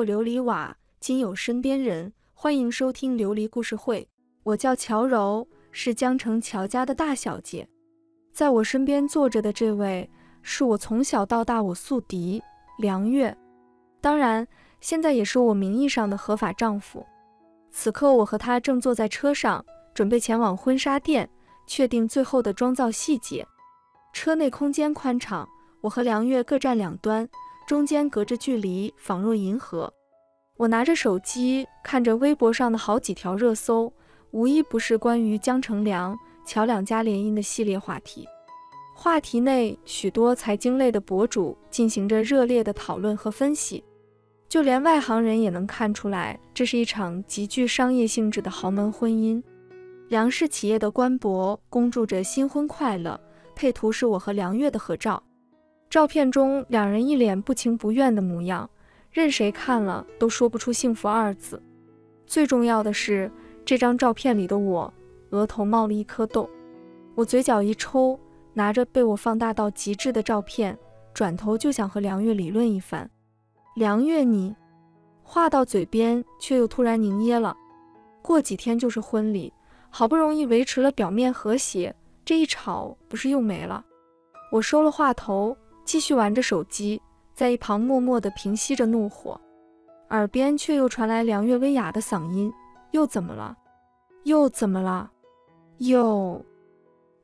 有琉璃瓦，今有身边人。欢迎收听琉璃故事会。我叫乔柔，是江城乔家的大小姐。在我身边坐着的这位，是我从小到大我宿敌梁月，当然，现在也是我名义上的合法丈夫。此刻，我和他正坐在车上，准备前往婚纱店，确定最后的妆造细节。车内空间宽敞，我和梁月各站两端，中间隔着距离，仿若银河。我拿着手机看着微博上的好几条热搜，无一不是关于江成梁、乔两家联姻的系列话题。话题内许多财经类的博主进行着热烈的讨论和分析，就连外行人也能看出来，这是一场极具商业性质的豪门婚姻。梁氏企业的官博恭祝着新婚快乐，配图是我和梁月的合照，照片中两人一脸不情不愿的模样。任谁看了都说不出幸福二字。最重要的是，这张照片里的我额头冒了一颗痘。我嘴角一抽，拿着被我放大到极致的照片，转头就想和梁月理论一番。梁月，你话到嘴边，却又突然凝噎了。过几天就是婚礼，好不容易维持了表面和谐，这一吵不是又没了？我收了话头，继续玩着手机。在一旁默默地平息着怒火，耳边却又传来梁月威哑的嗓音：“又怎么了？又怎么了？又……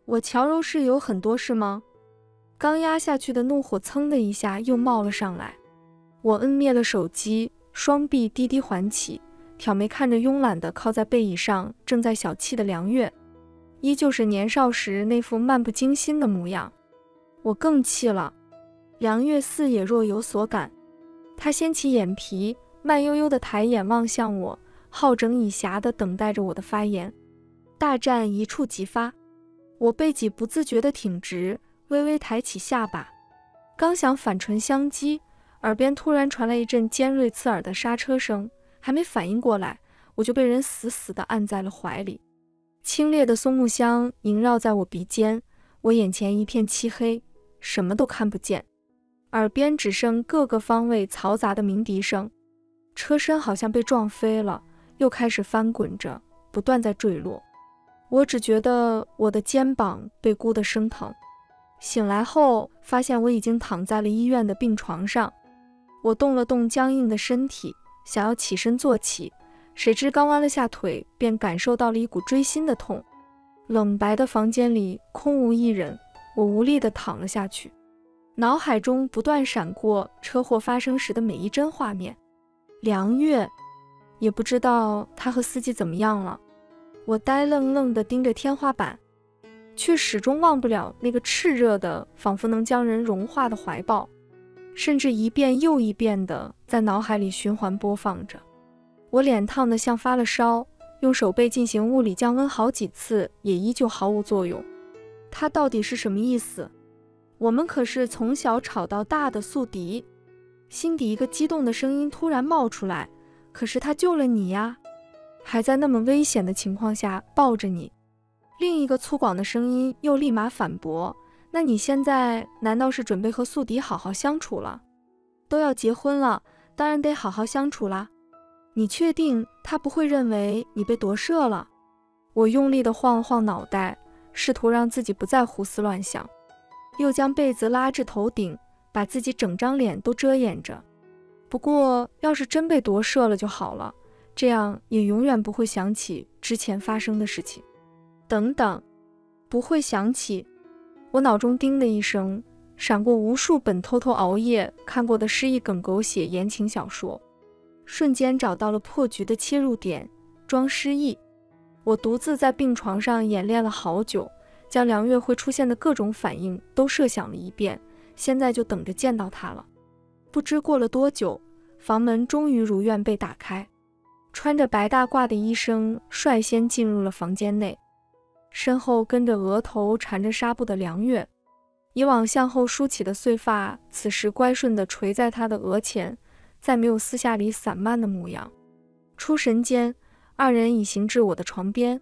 我乔柔是有很多事吗？”刚压下去的怒火噌的一下又冒了上来。我摁灭了手机，双臂低低环起，挑眉看着慵懒地靠在背椅上正在小憩的梁月，依旧是年少时那副漫不经心的模样。我更气了。梁月似也若有所感，他掀起眼皮，慢悠悠地抬眼望向我，好整以暇地等待着我的发言。大战一触即发，我背脊不自觉地挺直，微微抬起下巴，刚想反唇相讥，耳边突然传来一阵尖锐刺耳的刹车声，还没反应过来，我就被人死死地按在了怀里。清冽的松木香萦绕在我鼻尖，我眼前一片漆黑，什么都看不见。耳边只剩各个方位嘈杂的鸣笛声，车身好像被撞飞了，又开始翻滚着，不断在坠落。我只觉得我的肩膀被箍得生疼。醒来后，发现我已经躺在了医院的病床上。我动了动僵硬的身体，想要起身坐起，谁知刚弯了下腿，便感受到了一股锥心的痛。冷白的房间里空无一人，我无力地躺了下去。脑海中不断闪过车祸发生时的每一帧画面，梁月也不知道他和司机怎么样了。我呆愣愣地盯着天花板，却始终忘不了那个炽热的、仿佛能将人融化的怀抱，甚至一遍又一遍地在脑海里循环播放着。我脸烫得像发了烧，用手背进行物理降温好几次，也依旧毫无作用。他到底是什么意思？我们可是从小吵到大的宿敌，心底一个激动的声音突然冒出来。可是他救了你呀，还在那么危险的情况下抱着你。另一个粗犷的声音又立马反驳：“那你现在难道是准备和宿敌好好相处了？都要结婚了，当然得好好相处啦。你确定他不会认为你被夺舍了？”我用力地晃了晃脑袋，试图让自己不再胡思乱想。又将被子拉至头顶，把自己整张脸都遮掩着。不过，要是真被夺舍了就好了，这样也永远不会想起之前发生的事情。等等，不会想起？我脑中叮的一声，闪过无数本偷偷熬夜看过的失忆梗狗血言情小说，瞬间找到了破局的切入点——装失忆。我独自在病床上演练了好久。将梁月会出现的各种反应都设想了一遍，现在就等着见到他了。不知过了多久，房门终于如愿被打开，穿着白大褂的医生率先进入了房间内，身后跟着额头缠着纱布的梁月，以往向后梳起的碎发，此时乖顺地垂在他的额前，再没有私下里散漫的模样。出神间，二人已行至我的床边。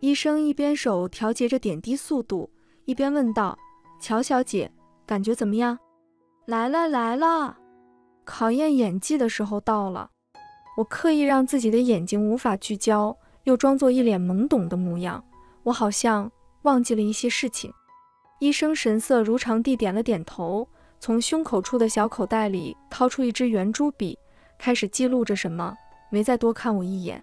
医生一边手调节着点滴速度，一边问道：“乔小姐，感觉怎么样？”“来了，来了！”考验演技的时候到了。我刻意让自己的眼睛无法聚焦，又装作一脸懵懂的模样。我好像忘记了一些事情。医生神色如常地点了点头，从胸口处的小口袋里掏出一支圆珠笔，开始记录着什么，没再多看我一眼。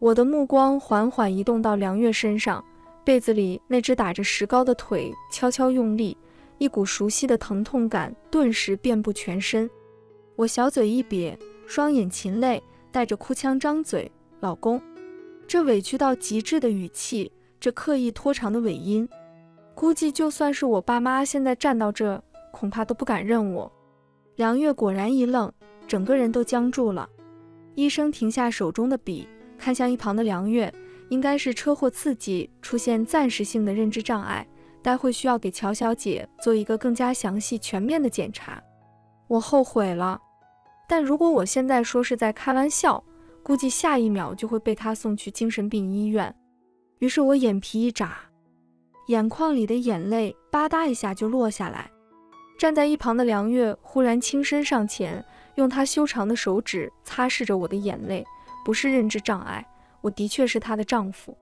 我的目光缓缓移动到梁月身上，被子里那只打着石膏的腿悄悄用力，一股熟悉的疼痛感顿时遍布全身。我小嘴一瘪，双眼噙泪，带着哭腔张嘴：“老公。”这委屈到极致的语气，这刻意拖长的尾音。估计就算是我爸妈现在站到这，恐怕都不敢认我。梁月果然一愣，整个人都僵住了。医生停下手中的笔，看向一旁的梁月，应该是车祸刺激出现暂时性的认知障碍，待会需要给乔小姐做一个更加详细全面的检查。我后悔了，但如果我现在说是在开玩笑，估计下一秒就会被他送去精神病医院。于是我眼皮一眨。眼眶里的眼泪吧嗒一下就落下来。站在一旁的梁月忽然轻身上前，用她修长的手指擦拭着我的眼泪。不是认知障碍，我的确是她的丈夫。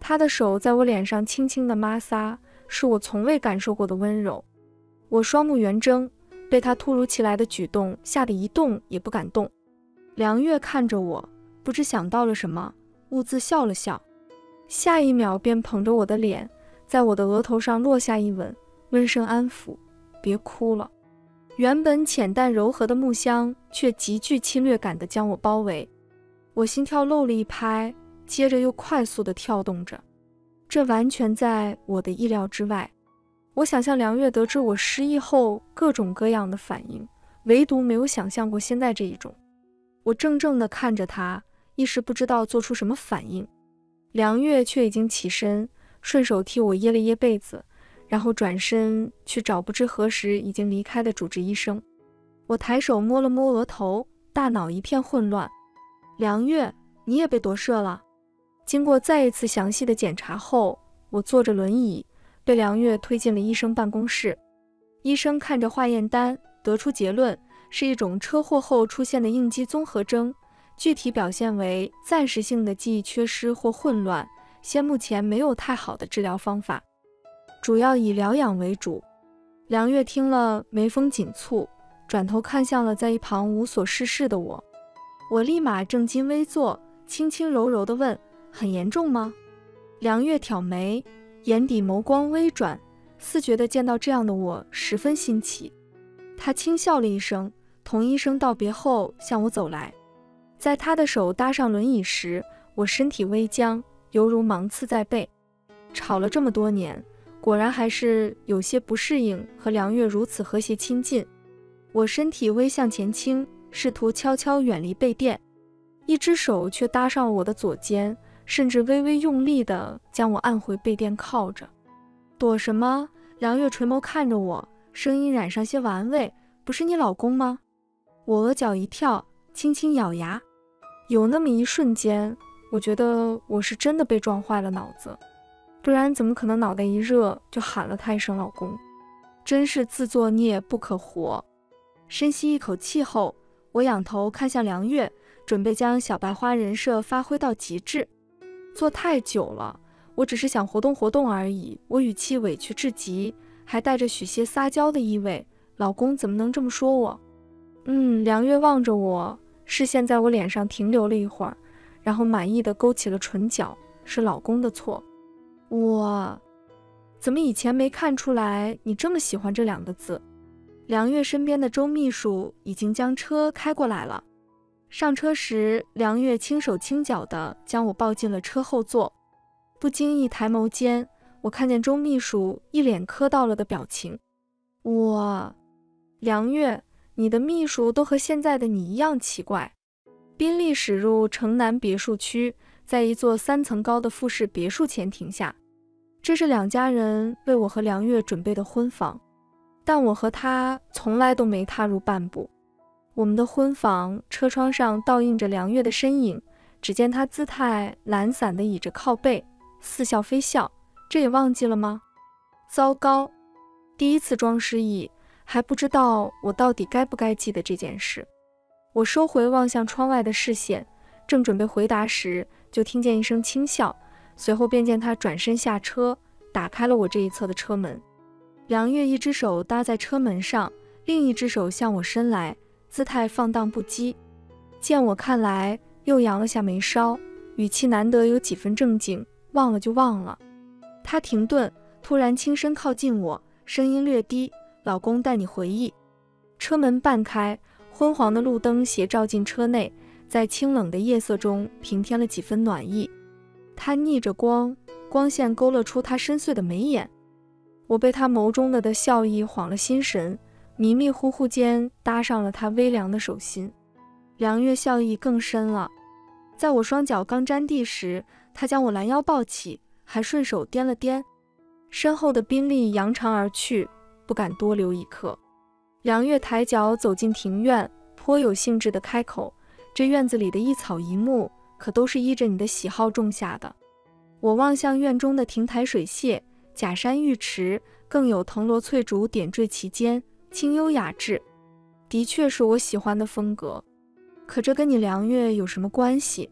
她的手在我脸上轻轻的摩挲，是我从未感受过的温柔。我双目圆睁，被她突如其来的举动吓得一动也不敢动。梁月看着我，不知想到了什么，兀自笑了笑，下一秒便捧着我的脸。在我的额头上落下一吻，温声安抚：“别哭了。”原本浅淡柔和的木香，却极具侵略感地将我包围。我心跳漏了一拍，接着又快速地跳动着。这完全在我的意料之外。我想象梁月得知我失忆后各种各样的反应，唯独没有想象过现在这一种。我怔怔地看着他，一时不知道做出什么反应。梁月却已经起身。顺手替我掖了掖被子，然后转身去找不知何时已经离开的主治医生。我抬手摸了摸额头，大脑一片混乱。梁月，你也被夺舍了。经过再一次详细的检查后，我坐着轮椅被梁月推进了医生办公室。医生看着化验单，得出结论是一种车祸后出现的应激综合征，具体表现为暂时性的记忆缺失或混乱。现目前没有太好的治疗方法，主要以疗养为主。梁月听了，眉峰紧蹙，转头看向了在一旁无所事事的我。我立马正襟危坐，轻轻柔柔地问：“很严重吗？”梁月挑眉，眼底眸光微转，似觉得见到这样的我十分新奇。他轻笑了一声，同医生道别后向我走来。在他的手搭上轮椅时，我身体微僵。犹如芒刺在背，吵了这么多年，果然还是有些不适应和梁月如此和谐亲近。我身体微向前倾，试图悄悄远离被电，一只手却搭上了我的左肩，甚至微微用力地将我按回被垫靠着。躲什么？梁月垂眸看着我，声音染上些玩味：“不是你老公吗？”我额角一跳，轻轻咬牙。有那么一瞬间。我觉得我是真的被撞坏了脑子，不然怎么可能脑袋一热就喊了他一声老公？真是自作孽不可活。深吸一口气后，我仰头看向梁月，准备将小白花人设发挥到极致。坐太久了，我只是想活动活动而已。我语气委屈至极，还带着许些撒娇的意味。老公怎么能这么说我？嗯，梁月望着我，视线在我脸上停留了一会儿。然后满意的勾起了唇角，是老公的错。我怎么以前没看出来你这么喜欢这两个字？梁月身边的周秘书已经将车开过来了。上车时，梁月轻手轻脚的将我抱进了车后座。不经意抬眸间，我看见周秘书一脸磕到了的表情。我，梁月，你的秘书都和现在的你一样奇怪。宾利驶入城南别墅区，在一座三层高的复式别墅前停下。这是两家人为我和梁月准备的婚房，但我和他从来都没踏入半步。我们的婚房车窗上倒映着梁月的身影，只见他姿态懒散地倚着靠背，似笑非笑。这也忘记了吗？糟糕，第一次装失忆，还不知道我到底该不该记得这件事。我收回望向窗外的视线，正准备回答时，就听见一声轻笑，随后便见他转身下车，打开了我这一侧的车门。梁月一只手搭在车门上，另一只手向我伸来，姿态放荡不羁。见我看来，又扬了下眉梢，语气难得有几分正经：“忘了就忘了。”他停顿，突然轻身靠近我，声音略低。老公带你回忆。车门半开，昏黄的路灯斜照进车内，在清冷的夜色中平添了几分暖意。他逆着光，光线勾勒出他深邃的眉眼。我被他眸中的的笑意晃了心神，迷迷糊糊间搭上了他微凉的手心。梁月笑意更深了。在我双脚刚沾地时，他将我拦腰抱起，还顺手掂了掂。身后的宾利扬长而去。不敢多留一刻。梁月抬脚走进庭院，颇有兴致地开口：“这院子里的一草一木，可都是依着你的喜好种下的。”我望向院中的亭台水榭、假山玉池，更有藤萝翠竹点缀其间，清幽雅致，的确是我喜欢的风格。可这跟你梁月有什么关系？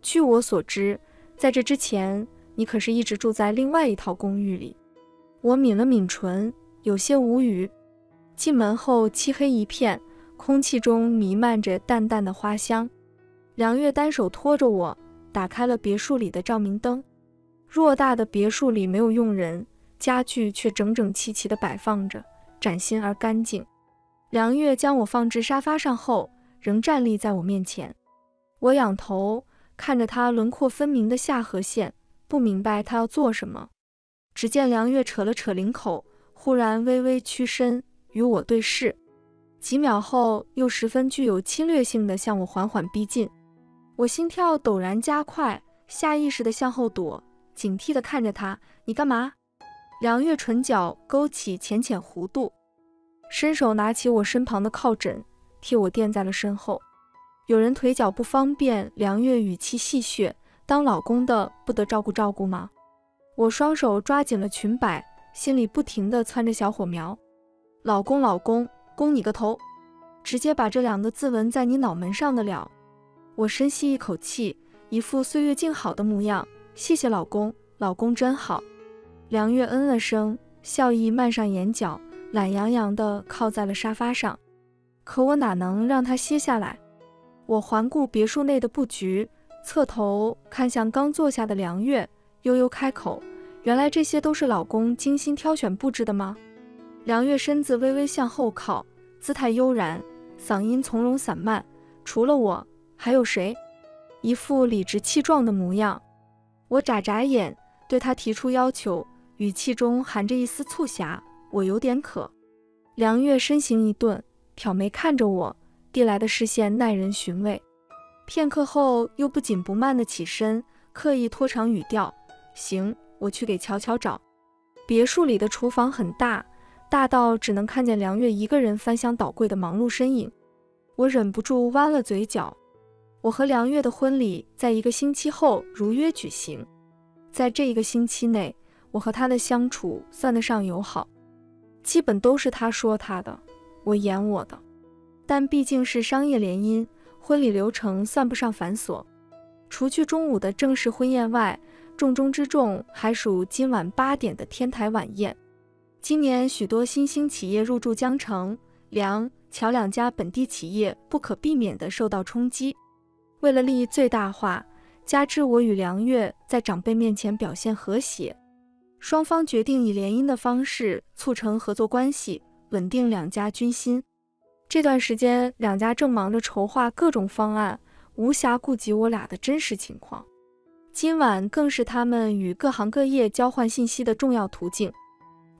据我所知，在这之前，你可是一直住在另外一套公寓里。我抿了抿唇。有些无语。进门后，漆黑一片，空气中弥漫着淡淡的花香。梁月单手托着我，打开了别墅里的照明灯。偌大的别墅里没有佣人，家具却整整齐齐地摆放着，崭新而干净。梁月将我放置沙发上后，仍站立在我面前。我仰头看着他轮廓分明的下颌线，不明白他要做什么。只见梁月扯了扯领口。忽然微微屈身与我对视，几秒后又十分具有侵略性的向我缓缓逼近。我心跳陡然加快，下意识的向后躲，警惕的看着他。你干嘛？梁月唇角勾起浅浅弧度，伸手拿起我身旁的靠枕，替我垫在了身后。有人腿脚不方便，梁月语气戏谑：“当老公的不得照顾照顾吗？”我双手抓紧了裙摆。心里不停地窜着小火苗，老公，老公，公你个头！直接把这两个字纹在你脑门上的了。我深吸一口气，一副岁月静好的模样。谢谢老公，老公真好。梁月嗯了声，笑意漫上眼角，懒洋洋地靠在了沙发上。可我哪能让他歇下来？我环顾别墅内的布局，侧头看向刚坐下的梁月，悠悠开口。原来这些都是老公精心挑选布置的吗？梁月身子微微向后靠，姿态悠然，嗓音从容散漫。除了我，还有谁？一副理直气壮的模样。我眨眨眼，对他提出要求，语气中含着一丝促狭。我有点渴。梁月身形一顿，挑眉看着我，递来的视线耐人寻味。片刻后，又不紧不慢地起身，刻意拖长语调：“行。”我去给乔乔找。别墅里的厨房很大，大到只能看见梁月一个人翻箱倒柜的忙碌身影。我忍不住弯了嘴角。我和梁月的婚礼在一个星期后如约举行，在这一个星期内，我和他的相处算得上友好，基本都是他说他的，我演我的。但毕竟是商业联姻，婚礼流程算不上繁琐，除去中午的正式婚宴外。重中之重还属今晚八点的天台晚宴。今年许多新兴企业入驻江城，梁乔两家本地企业不可避免地受到冲击。为了利益最大化，加之我与梁月在长辈面前表现和谐，双方决定以联姻的方式促成合作关系，稳定两家军心。这段时间，两家正忙着筹划各种方案，无暇顾及我俩的真实情况。今晚更是他们与各行各业交换信息的重要途径。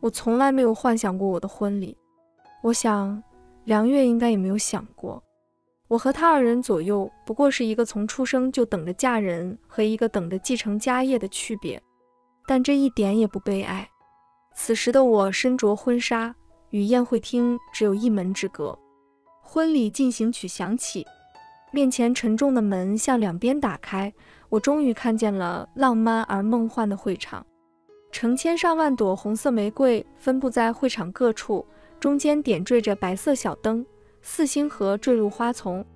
我从来没有幻想过我的婚礼，我想梁月应该也没有想过。我和他二人左右，不过是一个从出生就等着嫁人和一个等着继承家业的区别，但这一点也不悲哀。此时的我身着婚纱，与宴会厅只有一门之隔。婚礼进行曲响起，面前沉重的门向两边打开。我终于看见了浪漫而梦幻的会场，成千上万朵红色玫瑰分布在会场各处，中间点缀着白色小灯，四星河坠入花丛。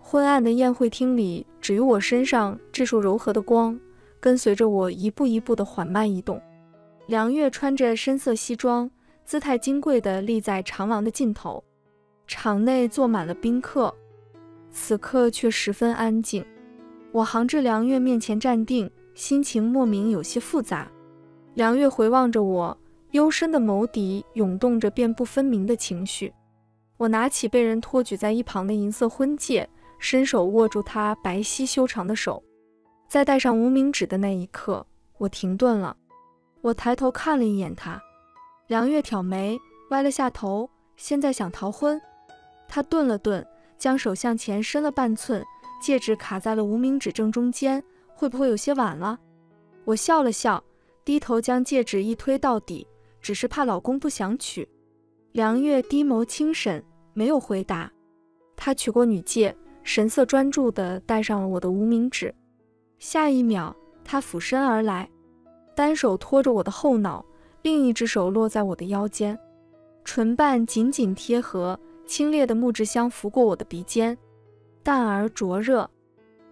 昏暗的宴会厅里，只有我身上这束柔和的光，跟随着我一步一步的缓慢移动。梁月穿着深色西装，姿态金贵的立在长廊的尽头。场内坐满了宾客，此刻却十分安静。我行至梁月面前站定，心情莫名有些复杂。梁月回望着我，幽深的眸底涌动着辨不分明的情绪。我拿起被人托举在一旁的银色婚戒。伸手握住他白皙修长的手，在戴上无名指的那一刻，我停顿了。我抬头看了一眼他，梁月挑眉，歪了下头。现在想逃婚？她顿了顿，将手向前伸了半寸，戒指卡在了无名指正中间，会不会有些晚了？我笑了笑，低头将戒指一推到底，只是怕老公不想娶。梁月低眸轻审，没有回答。她取过女戒。神色专注地戴上了我的无名指，下一秒，他俯身而来，单手托着我的后脑，另一只手落在我的腰间，唇瓣紧紧贴合，清冽的木质香拂过我的鼻尖，淡而灼热。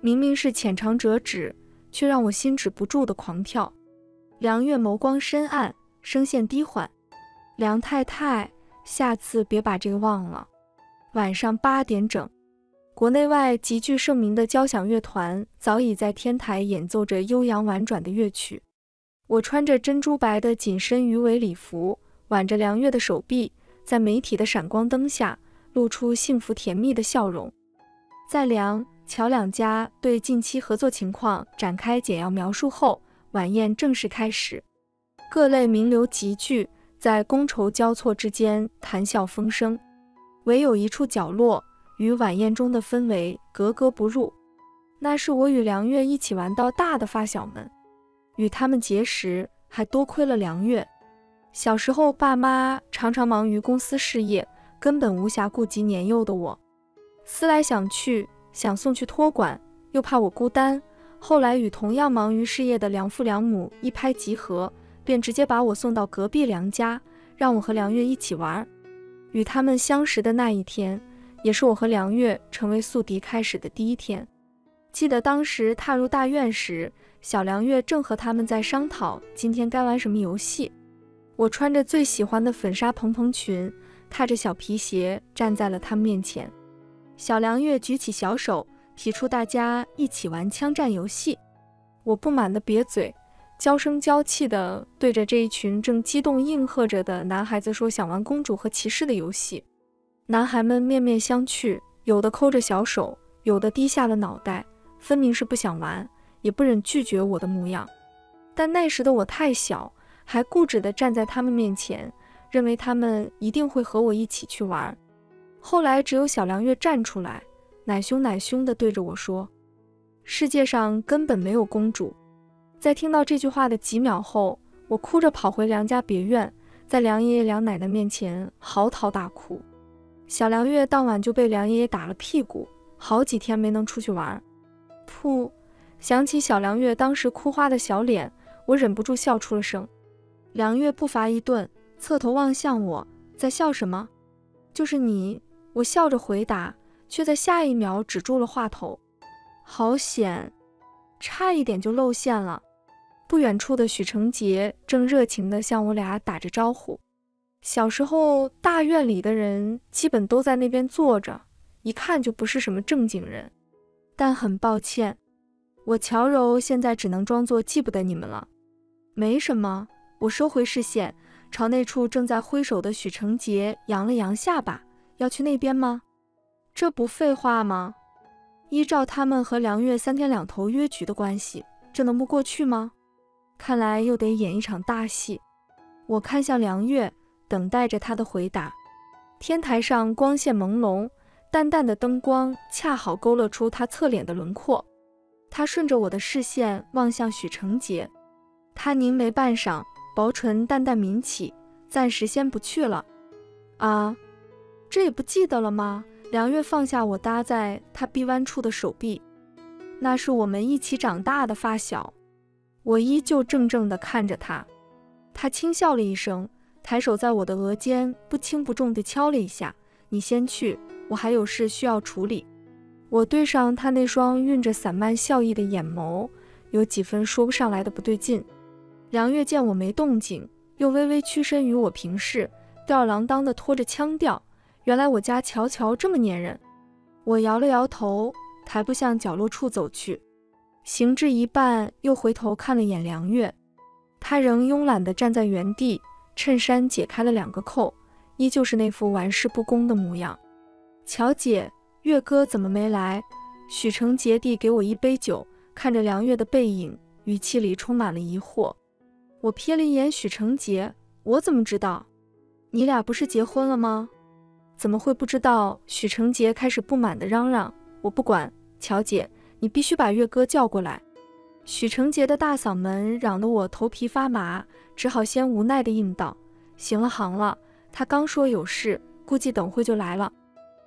明明是浅尝辄止，却让我心止不住的狂跳。梁月眸光深暗，声线低缓：“梁太太，下次别把这个忘了。”晚上八点整。国内外极具盛名的交响乐团早已在天台演奏着悠扬婉转的乐曲。我穿着珍珠白的紧身鱼尾礼服，挽着梁月的手臂，在媒体的闪光灯下露出幸福甜蜜的笑容。在梁乔两家对近期合作情况展开简要描述后，晚宴正式开始。各类名流集聚，在觥筹交错之间谈笑风生，唯有一处角落。与晚宴中的氛围格格不入，那是我与梁月一起玩到大的发小们，与他们结识还多亏了梁月。小时候，爸妈常常忙于公司事业，根本无暇顾及年幼的我。思来想去，想送去托管，又怕我孤单。后来与同样忙于事业的梁父梁母一拍即合，便直接把我送到隔壁梁家，让我和梁月一起玩。与他们相识的那一天。也是我和梁月成为宿敌开始的第一天。记得当时踏入大院时，小梁月正和他们在商讨今天该玩什么游戏。我穿着最喜欢的粉纱蓬蓬裙，踏着小皮鞋站在了他们面前。小梁月举起小手，提出大家一起玩枪战游戏。我不满地瘪嘴，娇声娇气地对着这一群正激动应和着的男孩子说：“想玩公主和骑士的游戏。”男孩们面面相觑，有的抠着小手，有的低下了脑袋，分明是不想玩，也不忍拒绝我的模样。但那时的我太小，还固执地站在他们面前，认为他们一定会和我一起去玩。后来，只有小梁月站出来，奶凶奶凶地对着我说：“世界上根本没有公主。”在听到这句话的几秒后，我哭着跑回梁家别院，在梁爷爷、梁奶奶面前嚎啕大哭。小梁月当晚就被梁爷爷打了屁股，好几天没能出去玩。噗！想起小梁月当时哭花的小脸，我忍不住笑出了声。梁月步伐一顿，侧头望向我，在笑什么？就是你。我笑着回答，却在下一秒止住了话头。好险，差一点就露馅了。不远处的许成杰正热情地向我俩打着招呼。小时候，大院里的人基本都在那边坐着，一看就不是什么正经人。但很抱歉，我乔柔现在只能装作记不得你们了。没什么，我收回视线，朝那处正在挥手的许成杰扬了扬下巴。要去那边吗？这不废话吗？依照他们和梁月三天两头约局的关系，这能不过去吗？看来又得演一场大戏。我看向梁月。等待着他的回答。天台上光线朦胧，淡淡的灯光恰好勾勒出他侧脸的轮廓。他顺着我的视线望向许成杰，他凝眉半晌，薄唇淡淡抿起，暂时先不去了。啊，这也不记得了吗？梁月放下我搭在他臂弯处的手臂，那是我们一起长大的发小。我依旧怔怔地看着他，他轻笑了一声。抬手在我的额间不轻不重地敲了一下。你先去，我还有事需要处理。我对上他那双蕴着散漫笑意的眼眸，有几分说不上来的不对劲。梁月见我没动静，又微微屈身与我平视，吊儿郎当地拖着腔调：“原来我家乔乔这么粘人。”我摇了摇头，抬步向角落处走去。行至一半，又回头看了眼梁月，他仍慵懒地站在原地，衬衫解开了两个扣，依旧是那副玩世不恭的模样。乔姐，月哥怎么没来？许成杰递给我一杯酒，看着梁月的背影，语气里充满了疑惑。我瞥了一眼许成杰，我怎么知道？你俩不是结婚了吗？怎么会不知道？许成杰开始不满地嚷嚷：“我不管，乔姐。”你必须把月哥叫过来！许成杰的大嗓门嚷得我头皮发麻，只好先无奈地应道：“行了，行了，他刚说有事，估计等会就来了。”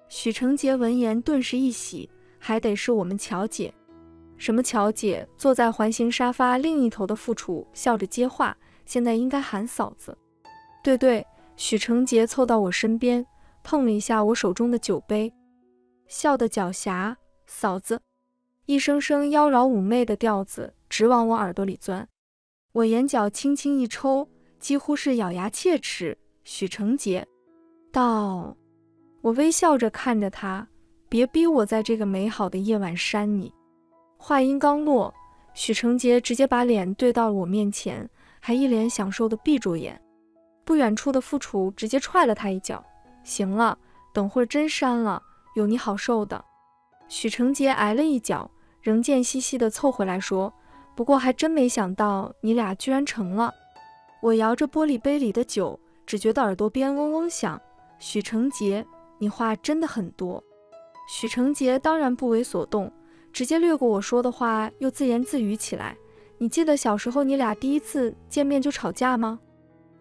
许成杰闻言顿时一喜，还得是我们乔姐？什么乔姐？坐在环形沙发另一头的副处笑着接话：“现在应该喊嫂子。”对对，许成杰凑到我身边，碰了一下我手中的酒杯，笑得狡黠：“嫂子。”一声声妖娆妩媚的调子直往我耳朵里钻，我眼角轻轻一抽，几乎是咬牙切齿。许成杰道：“我微笑着看着他，别逼我在这个美好的夜晚扇你。”话音刚落，许成杰直接把脸对到了我面前，还一脸享受的闭着眼。不远处的付楚直接踹了他一脚：“行了，等会儿真删了，有你好受的。”许成杰挨了一脚。仍贱兮兮地凑回来说：“不过还真没想到你俩居然成了。”我摇着玻璃杯里的酒，只觉得耳朵边嗡嗡响。许成杰，你话真的很多。许成杰当然不为所动，直接略过我说的话，又自言自语起来：“你记得小时候你俩第一次见面就吵架吗？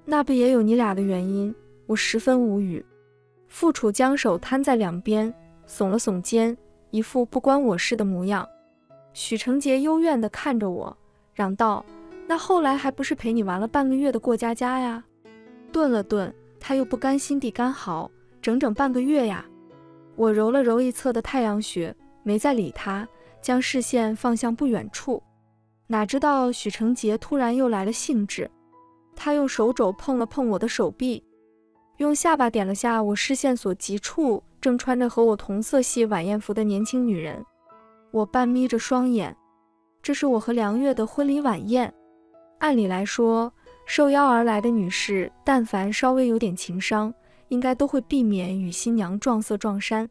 那不也有你俩的原因？”我十分无语。傅楚将手摊在两边，耸了耸肩，一副不关我事的模样。许成杰幽怨地看着我，嚷道：“那后来还不是陪你玩了半个月的过家家呀？”顿了顿，他又不甘心地干嚎：“整整半个月呀！”我揉了揉一侧的太阳穴，没再理他，将视线放向不远处。哪知道许成杰突然又来了兴致，他用手肘碰了碰我的手臂，用下巴点了下我视线所及处，正穿着和我同色系晚宴服的年轻女人。我半眯着双眼，这是我和梁月的婚礼晚宴。按理来说，受邀而来的女士，但凡稍微有点情商，应该都会避免与新娘撞色撞衫。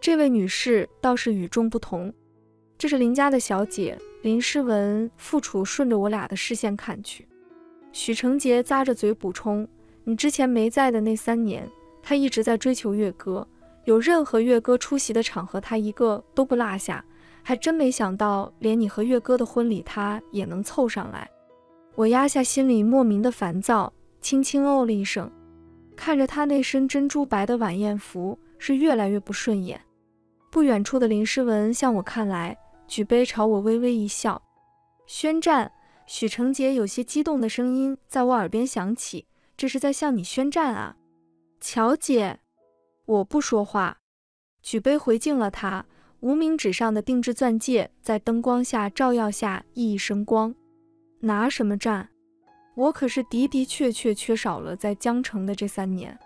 这位女士倒是与众不同，这是林家的小姐林诗文。副处顺着我俩的视线看去，许成杰咂着嘴补充：“你之前没在的那三年，他一直在追求月哥，有任何月哥出席的场合，他一个都不落下。”还真没想到，连你和月哥的婚礼，他也能凑上来。我压下心里莫名的烦躁，轻轻哦了一声，看着他那身珍珠白的晚宴服，是越来越不顺眼。不远处的林诗文向我看来，举杯朝我微微一笑。宣战！许成杰有些激动的声音在我耳边响起：“这是在向你宣战啊，乔姐！”我不说话，举杯回敬了他。无名指上的定制钻戒在灯光下照耀下熠熠生光。拿什么战？我可是的的确确缺少了在江城的这三年。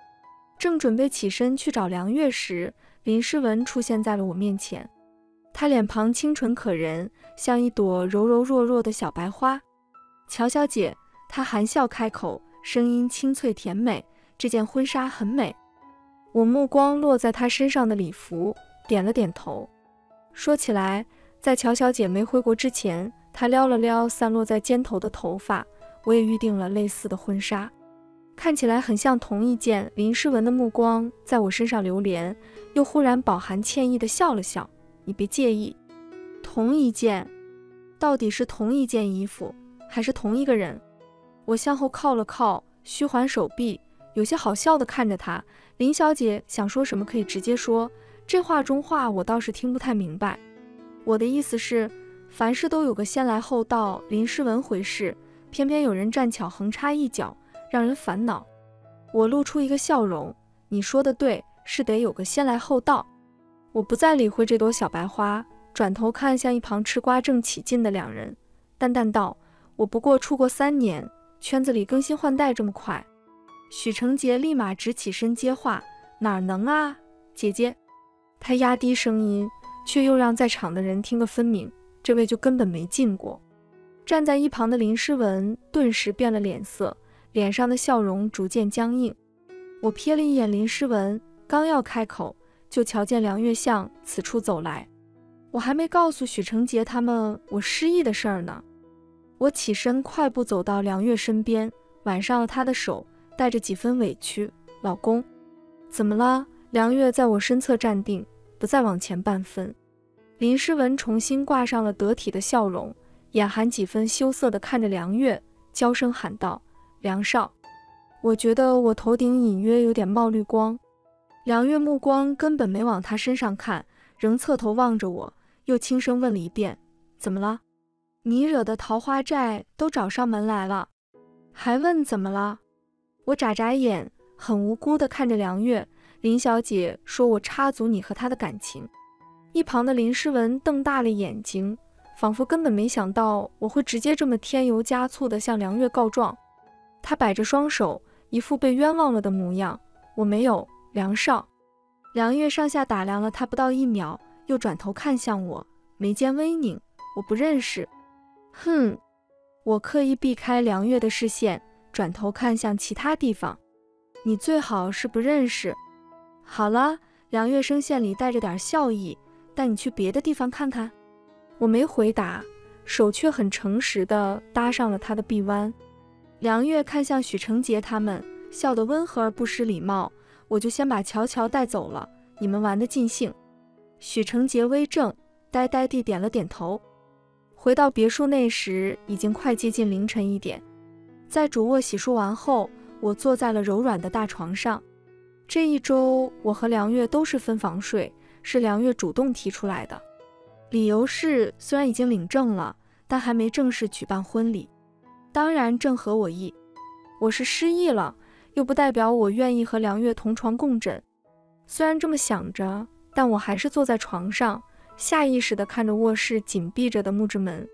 正准备起身去找梁月时，林诗文出现在了我面前。她脸庞清纯可人，像一朵柔柔弱弱的小白花。乔小姐，她含笑开口，声音清脆甜美。这件婚纱很美。我目光落在她身上的礼服，点了点头。说起来，在乔小姐没回国之前，她撩了撩散落在肩头的头发，我也预定了类似的婚纱，看起来很像同一件。林诗文的目光在我身上流连，又忽然饱含歉意的笑了笑：“你别介意，同一件，到底是同一件衣服，还是同一个人？”我向后靠了靠，虚缓手臂，有些好笑的看着她。林小姐想说什么，可以直接说。这话中话我倒是听不太明白，我的意思是，凡事都有个先来后到。林诗文回事，偏偏有人站巧横插一脚，让人烦恼。我露出一个笑容。你说的对，是得有个先来后到。我不再理会这朵小白花，转头看向一旁吃瓜正起劲的两人，淡淡道：“我不过出国三年，圈子里更新换代这么快。”许成杰立马直起身接话：“哪能啊，姐姐。”他压低声音，却又让在场的人听个分明。这位就根本没进过。站在一旁的林诗文顿时变了脸色，脸上的笑容逐渐僵硬。我瞥了一眼林诗文，刚要开口，就瞧见梁月向此处走来。我还没告诉许成杰他们我失忆的事儿呢。我起身快步走到梁月身边，挽上了她的手，带着几分委屈：“老公，怎么了？”梁月在我身侧站定，不再往前半分。林诗文重新挂上了得体的笑容，眼含几分羞涩地看着梁月，娇声喊道：“梁少，我觉得我头顶隐约有点冒绿光。”梁月目光根本没往他身上看，仍侧头望着我，又轻声问了一遍：“怎么了？你惹的桃花债都找上门来了，还问怎么了？”我眨眨眼，很无辜地看着梁月。林小姐说：“我插足你和他的感情。”一旁的林诗文瞪大了眼睛，仿佛根本没想到我会直接这么添油加醋地向梁月告状。他摆着双手，一副被冤枉了的模样。我没有，梁少。梁月上下打量了他不到一秒，又转头看向我，眉间微拧。我不认识。哼。我刻意避开梁月的视线，转头看向其他地方。你最好是不认识。好了，梁月声线里带着点笑意。带你去别的地方看看。我没回答，手却很诚实地搭上了他的臂弯。梁月看向许成杰他们，笑得温和而不失礼貌。我就先把乔乔带走了，你们玩得尽兴。许成杰微怔，呆呆地点了点头。回到别墅内时，已经快接近凌晨一点。在主卧洗漱完后，我坐在了柔软的大床上。这一周，我和梁月都是分房睡。是梁月主动提出来的，理由是虽然已经领证了，但还没正式举办婚礼。当然正合我意。我是失忆了，又不代表我愿意和梁月同床共枕。虽然这么想着，但我还是坐在床上，下意识地看着卧室紧闭着的木质门。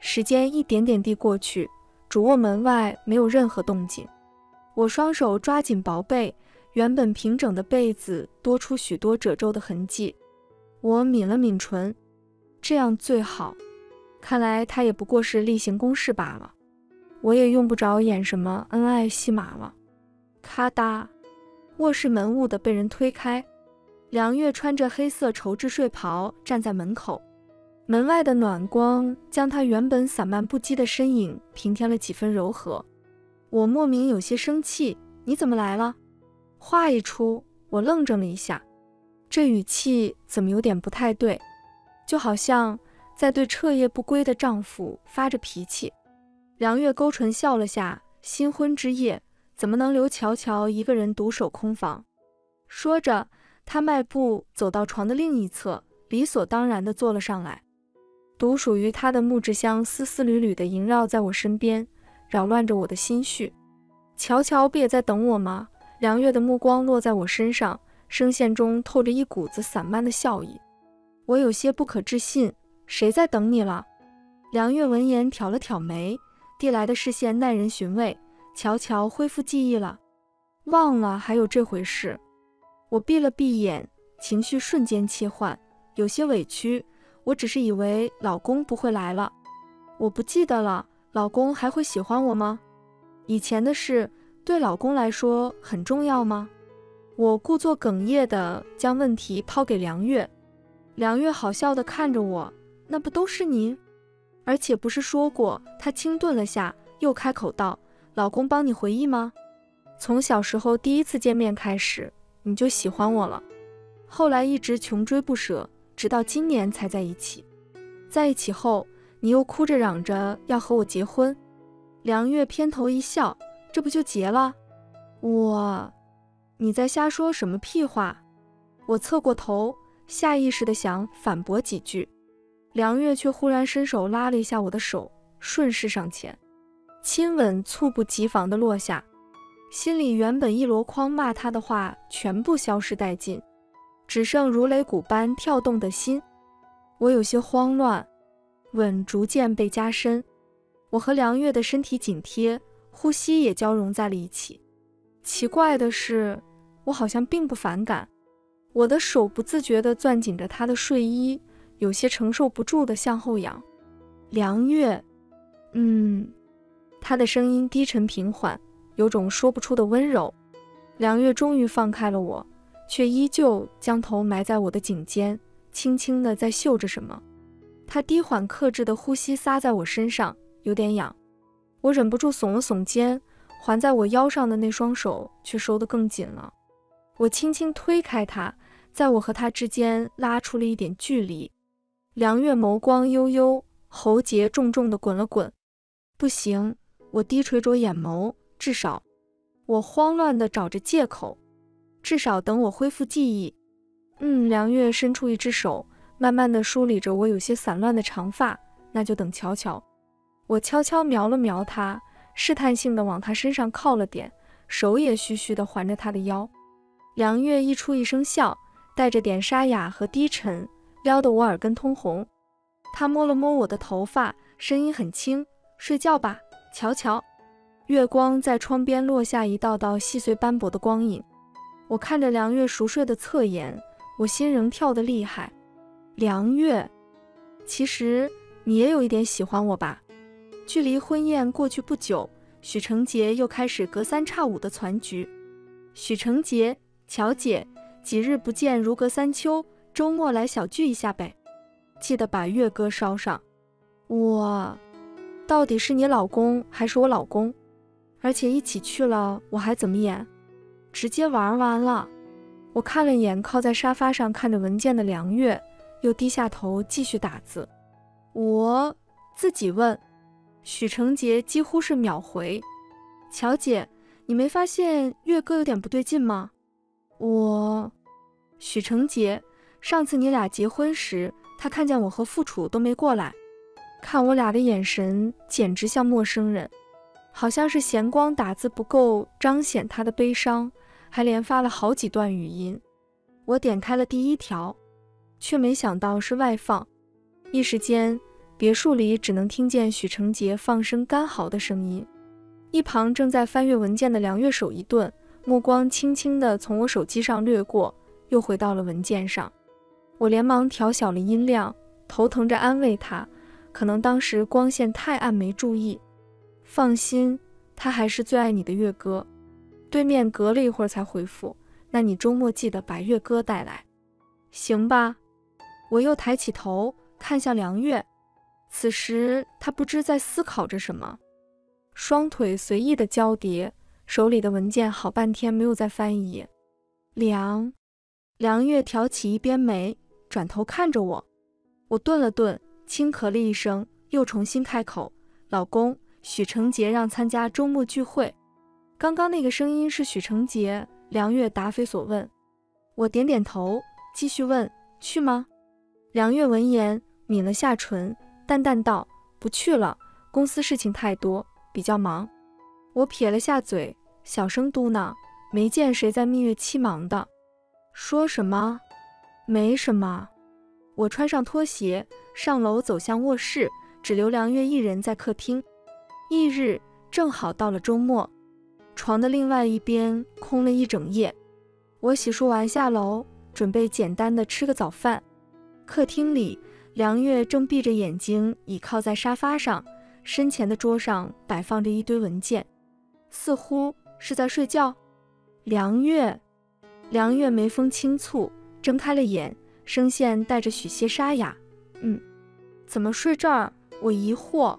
时间一点点地过去，主卧门外没有任何动静。我双手抓紧薄被。原本平整的被子多出许多褶皱的痕迹，我抿了抿唇，这样最好。看来他也不过是例行公事罢了，我也用不着演什么恩爱戏码了。咔嗒，卧室门兀的被人推开，梁月穿着黑色绸质睡袍站在门口，门外的暖光将她原本散漫不羁的身影平添了几分柔和。我莫名有些生气，你怎么来了？话一出，我愣怔了一下，这语气怎么有点不太对，就好像在对彻夜不归的丈夫发着脾气。梁月勾唇笑了下，新婚之夜怎么能留乔乔一个人独守空房？说着，他迈步走到床的另一侧，理所当然地坐了上来。独属于他的木质香丝丝缕缕地萦绕在我身边，扰乱着我的心绪。乔乔不也在等我吗？梁月的目光落在我身上，声线中透着一股子散漫的笑意。我有些不可置信：“谁在等你了？”梁月闻言挑了挑眉，递来的视线耐人寻味。乔乔恢复记忆了，忘了还有这回事。我闭了闭眼，情绪瞬间切换，有些委屈。我只是以为老公不会来了，我不记得了。老公还会喜欢我吗？以前的事。对老公来说很重要吗？我故作哽咽地将问题抛给梁月，梁月好笑地看着我，那不都是你？而且不是说过？她轻顿了下，又开口道：“老公帮你回忆吗？从小时候第一次见面开始，你就喜欢我了，后来一直穷追不舍，直到今年才在一起。在一起后，你又哭着嚷着要和我结婚。”梁月偏头一笑。这不就结了？我，你在瞎说什么屁话？我侧过头，下意识的想反驳几句，梁月却忽然伸手拉了一下我的手，顺势上前，亲吻猝不及防的落下。心里原本一箩筐骂他的话全部消失殆尽，只剩如擂鼓般跳动的心。我有些慌乱，吻逐渐被加深。我和梁月的身体紧贴，呼吸也交融在了一起。奇怪的是，我好像并不反感。我的手不自觉地攥紧着他的睡衣，有些承受不住地向后仰。梁月，嗯，他的声音低沉平缓。有种说不出的温柔，梁月终于放开了我，却依旧将头埋在我的颈间，轻轻的在嗅着什么。他低缓克制的呼吸撒在我身上，有点痒。我忍不住耸了耸肩，环在我腰上的那双手却收得更紧了。我轻轻推开他，在我和他之间拉出了一点距离。梁月眸光悠悠，喉结重重的滚了滚。不行，我低垂着眼眸。至少，我慌乱地找着借口。至少等我恢复记忆。嗯，梁月伸出一只手，慢慢地梳理着我有些散乱的长发。那就等瞧瞧。我悄悄瞄了瞄他，试探性地往他身上靠了点，手也虚虚地环着他的腰。梁月溢出一声笑，带着点沙哑和低沉，撩得我耳根通红。他摸了摸我的头发，声音很轻：“睡觉吧，瞧瞧。”月光在窗边落下一道道细碎斑驳的光影，我看着梁月熟睡的侧颜，我心仍跳得厉害。梁月，其实你也有一点喜欢我吧？距离婚宴过去不久，许成杰又开始隔三差五的攒局。许成杰，乔姐，几日不见如隔三秋，周末来小聚一下呗，记得把月哥捎上。我，到底是你老公还是我老公？而且一起去了，我还怎么演？直接玩完了。我看了眼靠在沙发上看着文件的梁月，又低下头继续打字。我自己问许成杰，几乎是秒回。乔姐，你没发现月哥有点不对劲吗？我许成杰，上次你俩结婚时，他看见我和傅楚都没过来，看我俩的眼神简直像陌生人。好像是闲光打字不够彰显他的悲伤，还连发了好几段语音。我点开了第一条，却没想到是外放。一时间，别墅里只能听见许成杰放声干嚎的声音。一旁正在翻阅文件的梁月手一顿，目光轻轻地从我手机上掠过，又回到了文件上。我连忙调小了音量，头疼着安慰他，可能当时光线太暗没注意。放心，他还是最爱你的月哥。对面隔了一会儿才回复：“那你周末记得把月哥带来，行吧？”我又抬起头看向梁月，此时他不知在思考着什么，双腿随意的交叠，手里的文件好半天没有再翻一页。梁，梁月挑起一边眉，转头看着我。我顿了顿，轻咳了一声，又重新开口：“老公。”许成杰让参加周末聚会，刚刚那个声音是许成杰。梁月答非所问，我点点头，继续问：“去吗？”梁月闻言抿了下唇，淡淡道：“不去了，公司事情太多，比较忙。”我撇了下嘴，小声嘟囔：“没见谁在蜜月期忙的。”说什么？没什么。我穿上拖鞋，上楼走向卧室，只留梁月一人在客厅。翌日正好到了周末，床的另外一边空了一整夜。我洗漱完下楼，准备简单的吃个早饭。客厅里，梁月正闭着眼睛倚靠在沙发上，身前的桌上摆放着一堆文件，似乎是在睡觉。梁月，梁月眉峰轻蹙，睁开了眼，声线带着许些沙哑：“嗯，怎么睡这儿？”我疑惑。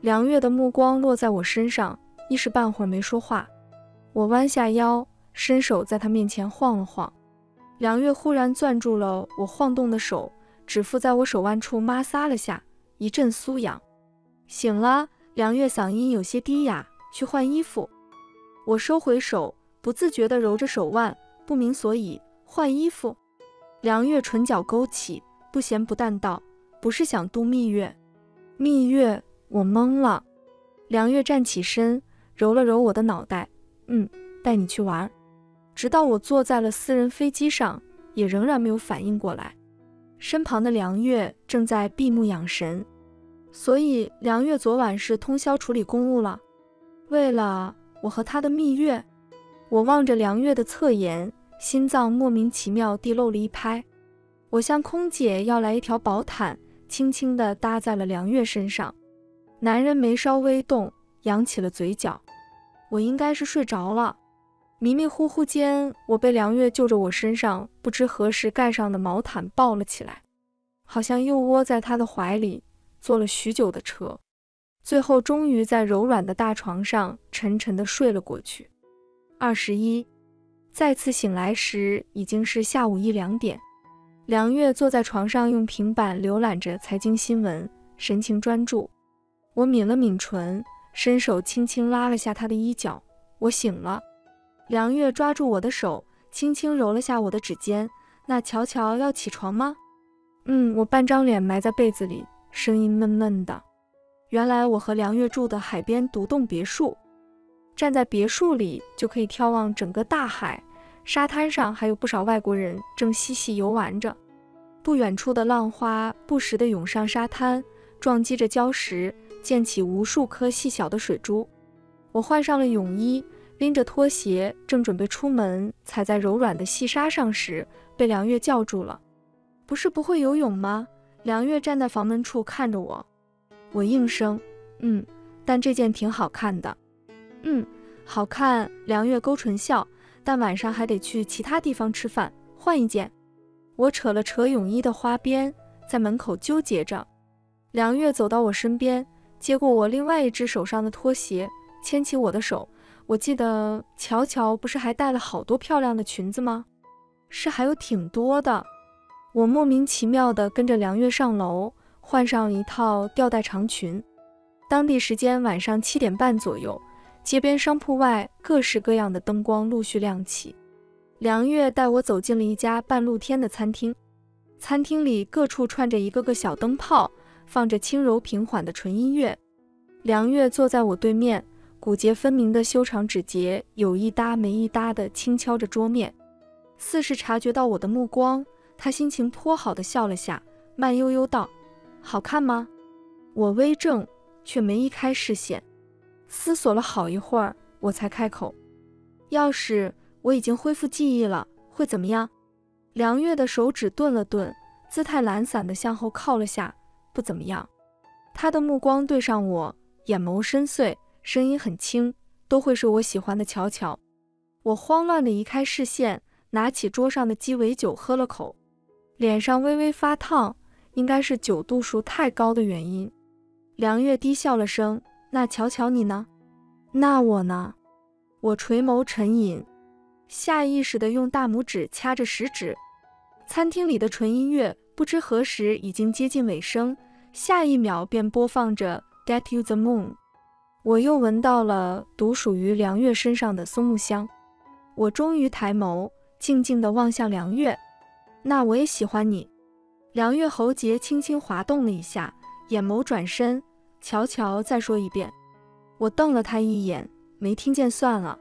梁月的目光落在我身上，一时半会儿没说话。我弯下腰，伸手在他面前晃了晃。梁月忽然攥住了我晃动的手，指腹在我手腕处摩挲了下，一阵酥痒。醒了，梁月嗓音有些低哑：“去换衣服。”我收回手，不自觉地揉着手腕，不明所以。换衣服？梁月唇角勾起，不咸不淡道：“不是想度蜜月？蜜月？”我懵了，梁月站起身，揉了揉我的脑袋。嗯，带你去玩。直到我坐在了私人飞机上，也仍然没有反应过来。身旁的梁月正在闭目养神，所以梁月昨晚是通宵处理公务了。为了我和他的蜜月，我望着梁月的侧颜，心脏莫名其妙地漏了一拍。我向空姐要来一条薄毯，轻轻地搭在了梁月身上。男人眉梢微动，扬起了嘴角。我应该是睡着了。迷迷糊糊间，我被梁月就着我身上不知何时盖上的毛毯抱了起来，好像又窝在他的怀里坐了许久的车，最后终于在柔软的大床上沉沉的睡了过去。二十一，再次醒来时已经是下午一两点。梁月坐在床上，用平板浏览着财经新闻，神情专注。我抿了抿唇，伸手轻轻拉了下他的衣角。我醒了。梁月抓住我的手，轻轻揉了下我的指尖。那乔乔要起床吗？嗯，我半张脸埋在被子里，声音闷闷的。原来我和梁月住的海边独栋别墅，站在别墅里就可以眺望整个大海。沙滩上还有不少外国人正嬉戏游玩着。不远处的浪花不时地涌上沙滩，撞击着礁石，溅起无数颗细小的水珠。我换上了泳衣。拎着拖鞋，正准备出门，踩在柔软的细沙上时，被梁月叫住了。不是不会游泳吗？梁月站在房门处看着我。我应声，嗯，但这件挺好看的。嗯，好看。梁月勾唇笑，但晚上还得去其他地方吃饭，换一件。我扯了扯泳衣的花边，在门口纠结着。梁月走到我身边，接过我另外一只手上的拖鞋，牵起我的手。我记得乔乔不是还带了好多漂亮的裙子吗？是，还有挺多的。我莫名其妙地跟着梁月上楼，换上一套吊带长裙。当地时间晚上七点半左右，街边商铺外各式各样的灯光陆续亮起。梁月带我走进了一家半露天的餐厅，餐厅里各处串着一个个小灯泡，放着轻柔平缓的纯音乐。梁月坐在我对面。骨节分明的修长指节有一搭没一搭的轻敲着桌面，似是察觉到我的目光，他心情颇好的笑了下，慢悠悠道：“好看吗？”我微怔，却没移开视线，思索了好一会儿，我才开口：“要是我已经恢复记忆了，会怎么样？”梁月的手指顿了顿，姿态懒散的向后靠了下：“不怎么样。”他的目光对上我，眼眸深邃。声音很轻，都会是我喜欢的乔乔。我慌乱地移开视线，拿起桌上的鸡尾酒喝了口，脸上微微发烫，应该是酒度数太高的原因。梁月低笑了声：“那乔乔你呢？那我呢？”我垂眸沉吟，下意识地用大拇指掐着食指。餐厅里的纯音乐不知何时已经接近尾声，下一秒便播放着《Get You the Moon》。我又闻到了独属于梁月身上的松木香，我终于抬眸，静静地望向梁月。那我也喜欢你。梁月喉结轻轻滑动了一下，眼眸转身，乔乔再说一遍。我瞪了他一眼，没听见算了。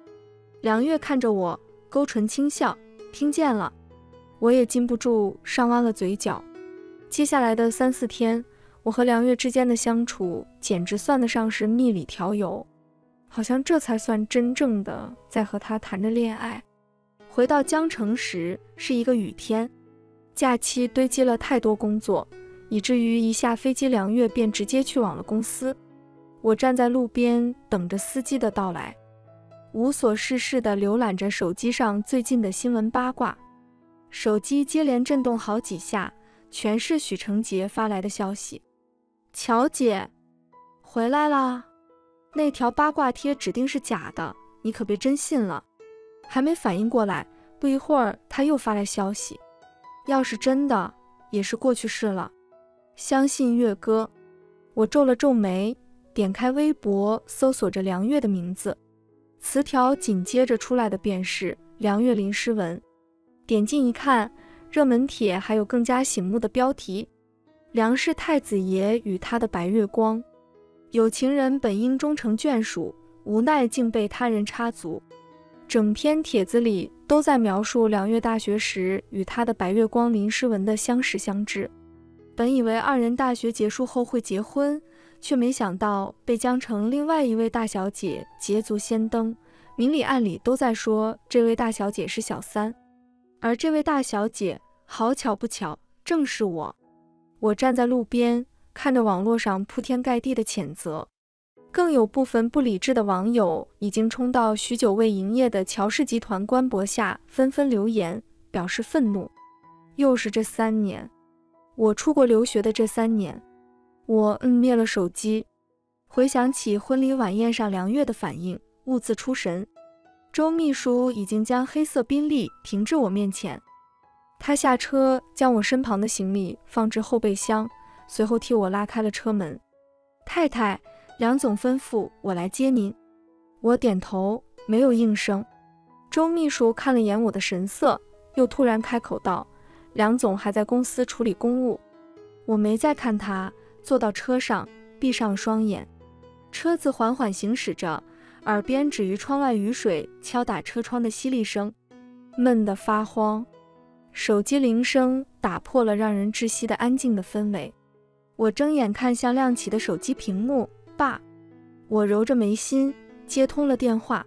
梁月看着我，勾唇轻笑，听见了。我也禁不住上弯了嘴角。接下来的三四天。我和梁月之间的相处简直算得上是蜜里调油，好像这才算真正的在和他谈着恋爱。回到江城时是一个雨天，假期堆积了太多工作，以至于一下飞机，梁月便直接去往了公司。我站在路边等着司机的到来，无所事事地浏览着手机上最近的新闻八卦。手机接连震动好几下，全是许成杰发来的消息。乔姐，回来啦！那条八卦贴指定是假的，你可别真信了。还没反应过来，不一会儿他又发来消息。要是真的，也是过去式了。相信月哥，我皱了皱眉，点开微博，搜索着梁月的名字。词条紧接着出来的便是梁月林诗文。点进一看，热门帖还有更加醒目的标题。梁氏太子爷与他的白月光，有情人本应终成眷属，无奈竟被他人插足。整篇帖子里都在描述梁月大学时与他的白月光林诗文的相识相知。本以为二人大学结束后会结婚，却没想到被江城另外一位大小姐捷足先登，明里暗里都在说这位大小姐是小三，而这位大小姐好巧不巧正是我。我站在路边，看着网络上铺天盖地的谴责。更有部分不理智的网友已经冲到许久未营业的乔氏集团官博下，纷纷留言表示愤怒。又是这三年，我出国留学的这三年，我摁灭了手机，回想起婚礼晚宴上梁月的反应，兀自出神。周秘书已经将黑色宾利停至我面前，他下车将我身旁的行李放置后备箱，随后替我拉开了车门。太太。梁总吩咐我来接您，我点头，没有应声。周秘书看了眼我的神色，又突然开口道：“梁总还在公司处理公务。”我没再看他，坐到车上，闭上双眼。车子缓缓行驶着，耳边止于窗外雨水敲打车窗的淅沥声，闷得发慌。手机铃声打破了让人窒息的安静的氛围。我睁眼看向亮起的手机屏幕。爸，我揉着眉心接通了电话。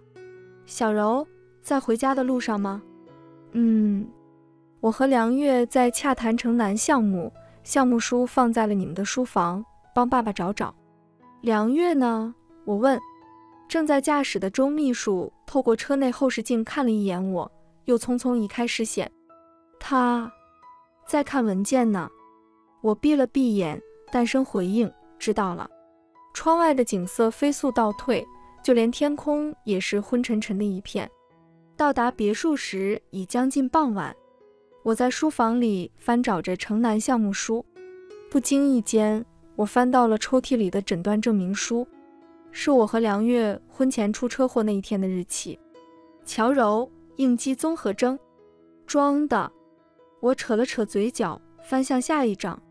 小柔，在回家的路上吗？嗯，我和梁月在洽谈城南项目，项目书放在了你们的书房，帮爸爸找找。梁月呢？我问。正在驾驶的周秘书透过车内后视镜看了一眼我，又匆匆移开视线。他在看文件呢。我闭了闭眼，淡声回应：知道了。窗外的景色飞速倒退，就连天空也是昏沉沉的一片。到达别墅时已将近傍晚，我在书房里翻找着城南项目书，不经意间，我翻到了抽屉里的诊断证明书，是我和梁月婚前出车祸那一天的日期。乔柔，应激综合征，装的。我扯了扯嘴角，翻向下一章。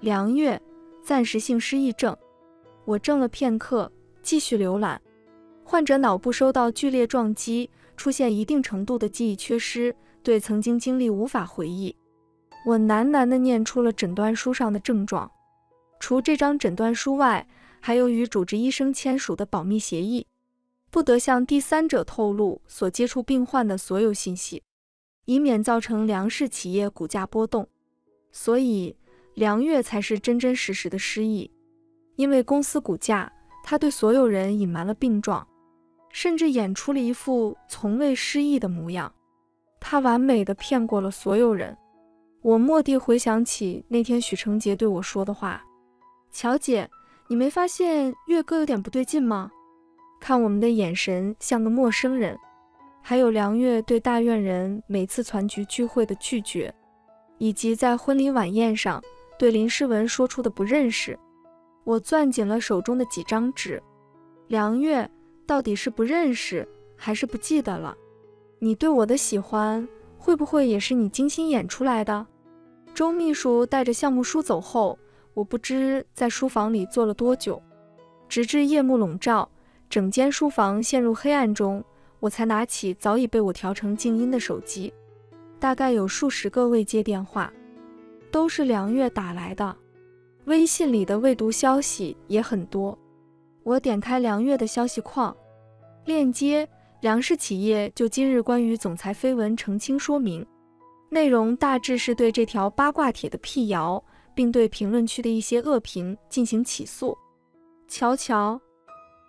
梁月，暂时性失忆症。我怔了片刻，继续浏览。患者脑部受到剧烈撞击，出现一定程度的记忆缺失，对曾经经历无法回忆。我喃喃地念出了诊断书上的症状。除这张诊断书外，还有与主治医生签署的保密协议，不得向第三者透露所接触病患的所有信息，以免造成梁氏企业股价波动。所以，梁月才是真真实实的失忆。因为公司股价，他对所有人隐瞒了病状，甚至演出了一副从未失忆的模样。他完美的骗过了所有人。我蓦地回想起那天许成杰对我说的话：“乔姐，你没发现月哥有点不对劲吗？看我们的眼神像个陌生人。还有梁月对大院人每次团局聚会的拒绝，以及在婚礼晚宴上对林诗文说出的不认识。”我攥紧了手中的几张纸，梁月到底是不认识还是不记得了？你对我的喜欢会不会也是你精心演出来的？周秘书带着项目书走后，我不知在书房里坐了多久，直至夜幕笼罩，整间书房陷入黑暗中，我才拿起早已被我调成静音的手机。大概有数十个未接电话，都是梁月打来的。微信里的未读消息也很多，我点开梁月的消息框，链接梁氏企业就今日关于总裁绯闻澄清说明，内容大致是对这条八卦帖的辟谣，并对评论区的一些恶评进行起诉。瞧瞧，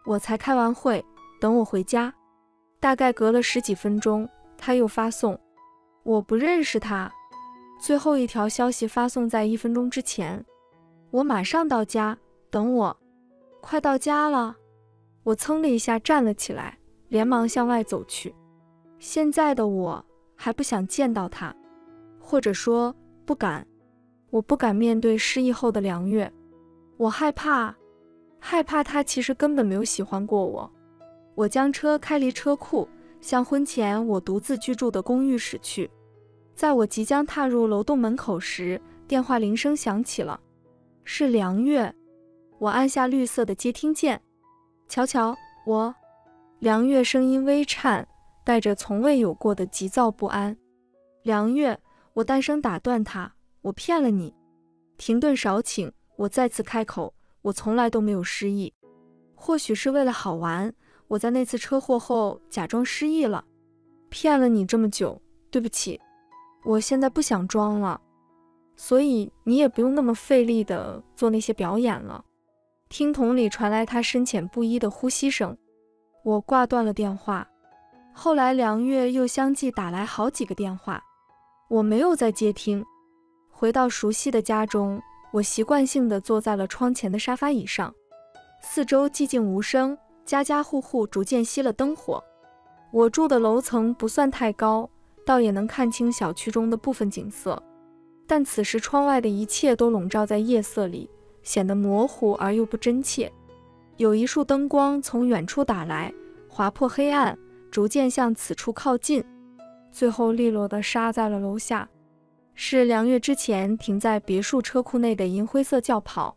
我才开完会，等我回家，大概隔了十几分钟，他又发送，我不认识他，最后一条消息发送在一分钟之前。我马上到家，等我。快到家了，我噌的一下站了起来，连忙向外走去。现在的我还不想见到他，或者说不敢。我不敢面对失忆后的梁月，我害怕，害怕他其实根本没有喜欢过我。我将车开离车库，向婚前我独自居住的公寓驶去。在我即将踏入楼栋门口时，电话铃声响起了。是梁月，我按下绿色的接听键。瞧瞧，我，梁月声音微颤，带着从未有过的急躁不安。梁月，我单声打断他，我骗了你。停顿少顷，我再次开口，我从来都没有失忆。或许是为了好玩，我在那次车祸后假装失忆了，骗了你这么久。对不起，我现在不想装了，所以你也不用那么费力的做那些表演了。听筒里传来他深浅不一的呼吸声，我挂断了电话。后来梁月又相继打来好几个电话，我没有再接听。回到熟悉的家中，我习惯性的坐在了窗前的沙发椅上，四周寂静无声，家家户户逐渐熄了灯火。我住的楼层不算太高。倒也能看清小区中的部分景色，但此时窗外的一切都笼罩在夜色里，显得模糊而又不真切。有一束灯光从远处打来，划破黑暗，逐渐向此处靠近，最后利落地杀在了楼下。是梁月之前停在别墅车库内的银灰色轿跑。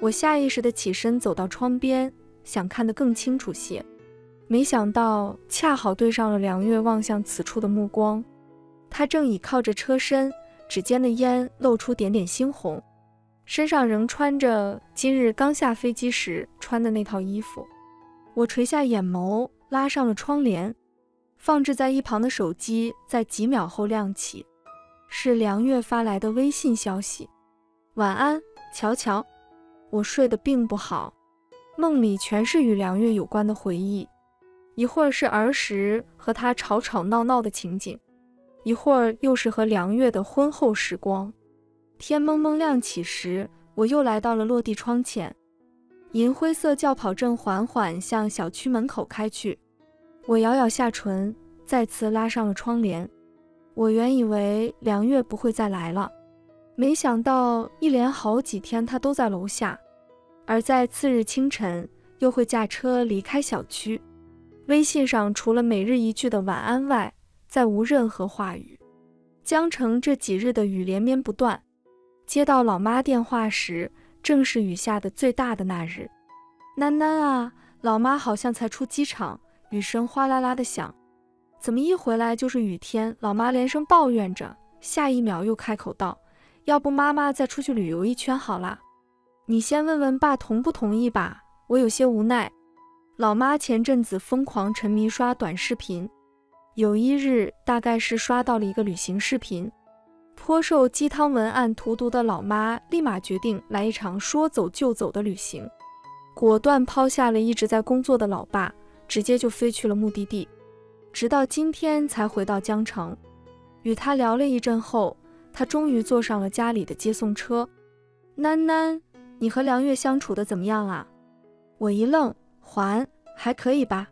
我下意识地起身走到窗边，想看得更清楚些。没想到，恰好对上了梁月望向此处的目光。他正倚靠着车身，指尖的烟露出点点猩红，身上仍穿着今日刚下飞机时穿的那套衣服。我垂下眼眸，拉上了窗帘，放置在一旁的手机在几秒后亮起，是梁月发来的微信消息：“晚安，乔乔。”我睡得并不好，梦里全是与梁月有关的回忆。一会儿是儿时和他吵吵闹闹的情景，一会儿又是和梁月的婚后时光。天蒙蒙亮起时，我又来到了落地窗前，银灰色轿跑正缓缓向小区门口开去。我咬咬下唇，再次拉上了窗帘。我原以为梁月不会再来了，没想到一连好几天她都在楼下，而在次日清晨又会驾车离开小区。微信上除了每日一句的晚安外，再无任何话语。江城这几日的雨连绵不断，接到老妈电话时，正是雨下的最大的那日。囡囡啊，老妈好像才出机场，雨声哗啦啦的响，怎么一回来就是雨天？老妈连声抱怨着，下一秒又开口道：“要不妈妈再出去旅游一圈好啦？你先问问爸同不同意吧。”我有些无奈。老妈前阵子疯狂沉迷刷短视频，有一日大概是刷到了一个旅行视频，颇受鸡汤文案荼毒的老妈立马决定来一场说走就走的旅行，果断抛下了一直在工作的老爸，直接就飞去了目的地，直到今天才回到江城。与他聊了一阵后，他终于坐上了家里的接送车。囡囡，你和梁月相处的怎么样啊？我一愣。还还可以吧，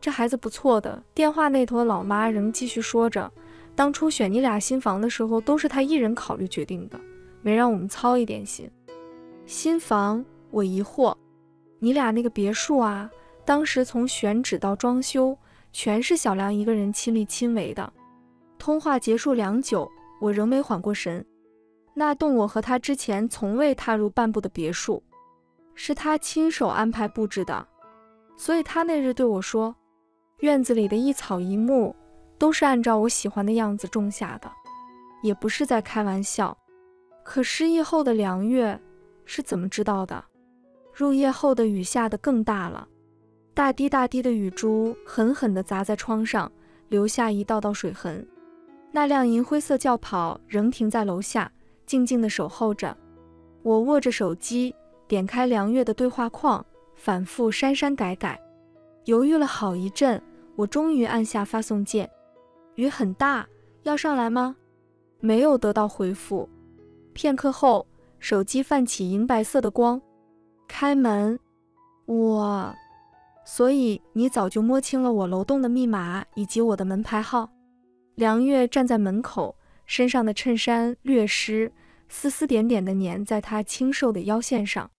这孩子不错的。电话那头的老妈仍继续说着，当初选你俩新房的时候，都是他一人考虑决定的，没让我们操一点心。新房，我疑惑，你俩那个别墅啊，当时从选址到装修，全是小梁一个人亲力亲为的。通话结束良久，我仍没缓过神。那栋我和他之前从未踏入半步的别墅，是他亲手安排布置的。所以他那日对我说：“院子里的一草一木都是按照我喜欢的样子种下的，也不是在开玩笑。”可失忆后的梁月是怎么知道的？入夜后的雨下得更大了，大滴大滴的雨珠狠狠地砸在窗上，留下一道道水痕。那辆银灰色轿跑仍停在楼下，静静地守候着。我握着手机，点开梁月的对话框。反复删删改改，犹豫了好一阵，我终于按下发送键。雨很大，要上来吗？没有得到回复。片刻后，手机泛起银白色的光，开门。我，所以你早就摸清了我楼栋的密码以及我的门牌号。梁月站在门口，身上的衬衫略湿，丝丝点点的粘在她清瘦的腰线上。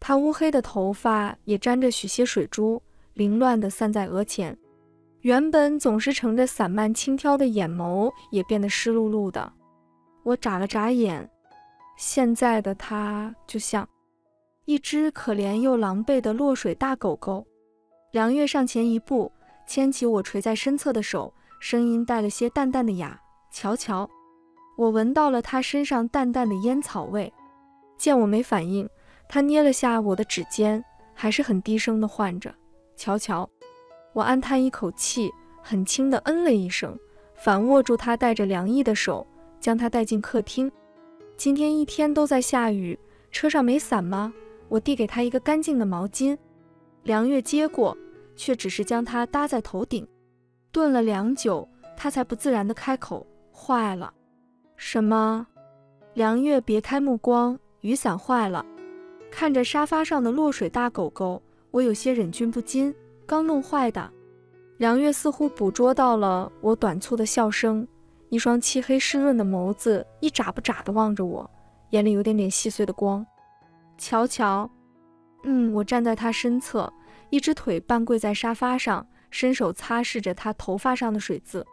她乌黑的头发也沾着许些水珠，凌乱的散在额前。原本总是盛着散漫轻佻的眼眸也变得湿漉漉的。我眨了眨眼，现在的他就像一只可怜又狼狈的落水大狗狗。梁月上前一步，牵起我垂在身侧的手，声音带了些淡淡的哑。瞧瞧，我闻到了他身上淡淡的烟草味。见我没反应，他捏了下我的指尖，还是很低声的唤着瞧瞧。我暗叹一口气，很轻的嗯了一声，反握住他带着凉意的手，将他带进客厅。今天一天都在下雨，车上没伞吗？我递给他一个干净的毛巾。梁月接过。却只是将它搭在头顶，顿了良久，他才不自然地开口：“坏了。”什么？梁月别开目光，雨伞坏了。看着沙发上的落水大狗狗，我有些忍俊不禁。刚弄坏的。梁月似乎捕捉到了我短促的笑声，一双漆黑湿润的眸子一眨不眨地望着我，眼里有点点细碎的光。瞧瞧，嗯，我站在他身侧。一只腿半跪在沙发上，伸手擦拭着他头发上的水渍。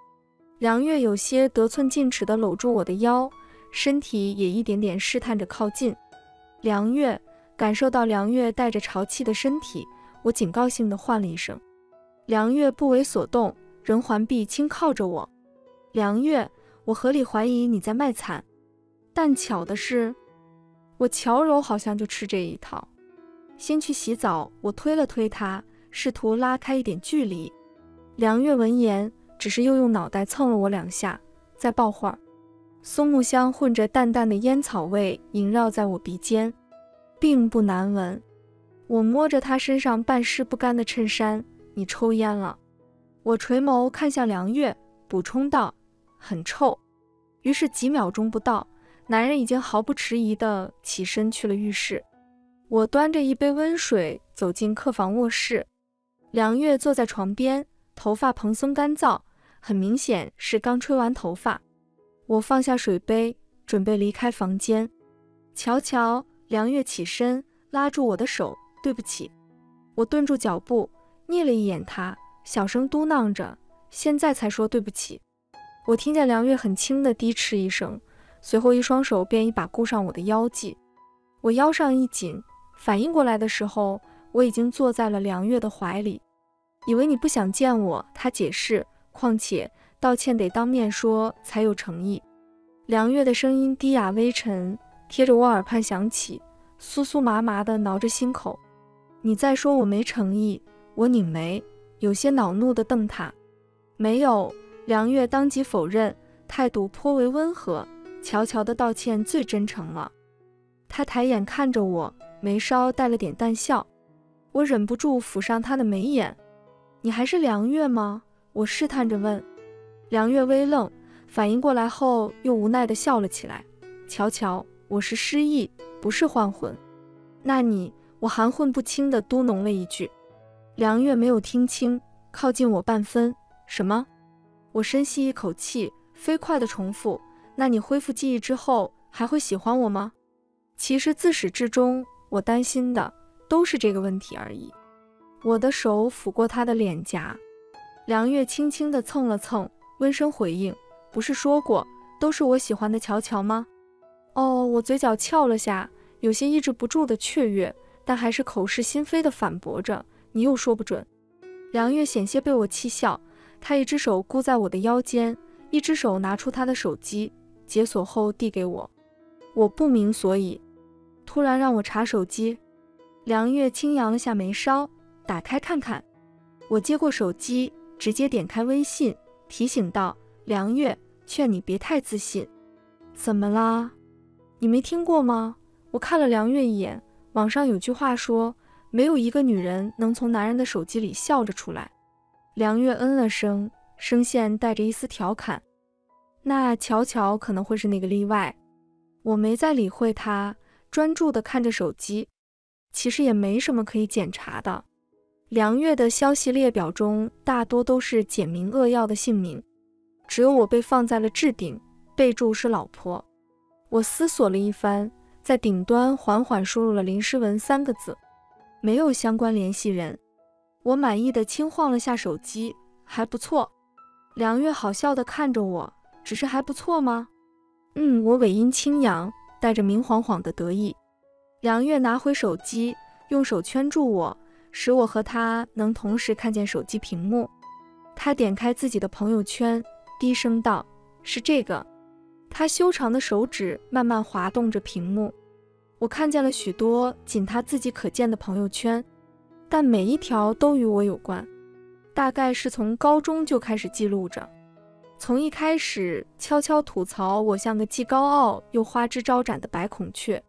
梁月有些得寸进尺地搂住我的腰，身体也一点点试探着靠近。梁月感受到梁月带着潮气的身体，我警告性地唤了一声。梁月不为所动，仍环臂轻靠着我。梁月，我合理怀疑你在卖惨，但巧的是，我乔柔好像就吃这一套。先去洗澡，我推了推他，试图拉开一点距离。梁月闻言，只是又用脑袋蹭了我两下，再抱会儿。松木香混着淡淡的烟草味萦绕在我鼻尖，并不难闻。我摸着他身上半湿不干的衬衫，你抽烟了？我垂眸看向梁月，补充道：“很臭。”于是几秒钟不到，男人已经毫不迟疑地起身去了浴室。我端着一杯温水走进客房卧室，梁月坐在床边，头发蓬松干燥，很明显是刚吹完头发。我放下水杯，准备离开房间。瞧瞧，梁月起身拉住我的手，对不起。我顿住脚步，睨了一眼他，小声嘟囔着：“现在才说对不起。”我听见梁月很轻的低嗤一声，随后一双手便一把箍上我的腰际，我腰上一紧。反应过来的时候，我已经坐在了梁月的怀里。以为你不想见我，他解释。况且道歉得当面说才有诚意。梁月的声音低哑微沉，贴着我耳畔响起，酥酥麻麻的挠着心口。你再说我没诚意？我拧眉，有些恼怒的瞪他。没有。梁月当即否认，态度颇为温和。乔乔的道歉最真诚了。他抬眼看着我。眉梢带了点淡笑，我忍不住抚上他的眉眼。你还是梁月吗？我试探着问。梁月微愣，反应过来后又无奈地笑了起来。瞧瞧，我是失忆，不是换魂。那你……我含混不清地嘟哝了一句。梁月没有听清，靠近我半分。什么？我深吸一口气，飞快地重复。那你恢复记忆之后还会喜欢我吗？其实自始至终。我担心的都是这个问题而已。我的手抚过他的脸颊，梁月轻轻地蹭了蹭，温声回应：“不是说过都是我喜欢的乔乔吗？”哦，我嘴角翘了下，有些抑制不住的雀跃，但还是口是心非的反驳着：“你又说不准。”梁月险些被我气笑，他一只手箍在我的腰间，一只手拿出他的手机，解锁后递给我。我不明所以。突然让我查手机，梁月轻扬了下眉梢，打开看看。我接过手机，直接点开微信，提醒道：“梁月，劝你别太自信。”怎么啦？你没听过吗？我看了梁月一眼，网上有句话说，没有一个女人能从男人的手机里笑着出来。梁月嗯了声，声线带着一丝调侃。那乔乔可能会是那个例外。我没再理会他。专注地看着手机，其实也没什么可以检查的。梁月的消息列表中大多都是简明扼要的姓名，只有我被放在了置顶，备注是老婆。我思索了一番，在顶端缓缓输入了林诗文三个字，没有相关联系人。我满意的轻晃了下手机，还不错。梁月好笑的看着我，只是还不错吗？嗯，我尾音轻扬。带着明晃晃的得意，梁月拿回手机，用手圈住我，使我和他能同时看见手机屏幕。他点开自己的朋友圈，低声道：“是这个。”他修长的手指慢慢滑动着屏幕，我看见了许多仅他自己可见的朋友圈，但每一条都与我有关。大概是从高中就开始记录着，从一开始悄悄吐槽我像个既高傲又花枝招展的白孔雀，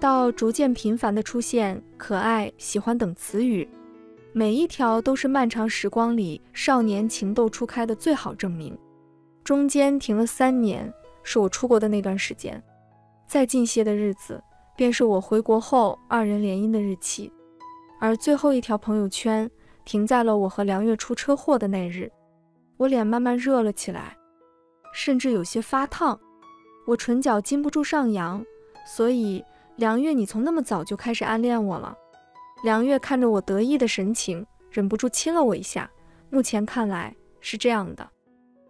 到逐渐频繁的出现可爱、喜欢等词语，每一条都是漫长时光里少年情窦初开的最好证明。中间停了三年。是我出国的那段时间，再近些的日子，便是我回国后二人联姻的日期。而最后一条朋友圈停在了我和梁月出车祸的那日，我脸慢慢热了起来，甚至有些发烫，我唇角禁不住上扬。所以，梁月，你从那么早就开始暗恋我了？梁月看着我得意的神情，忍不住亲了我一下。目前看来是这样的。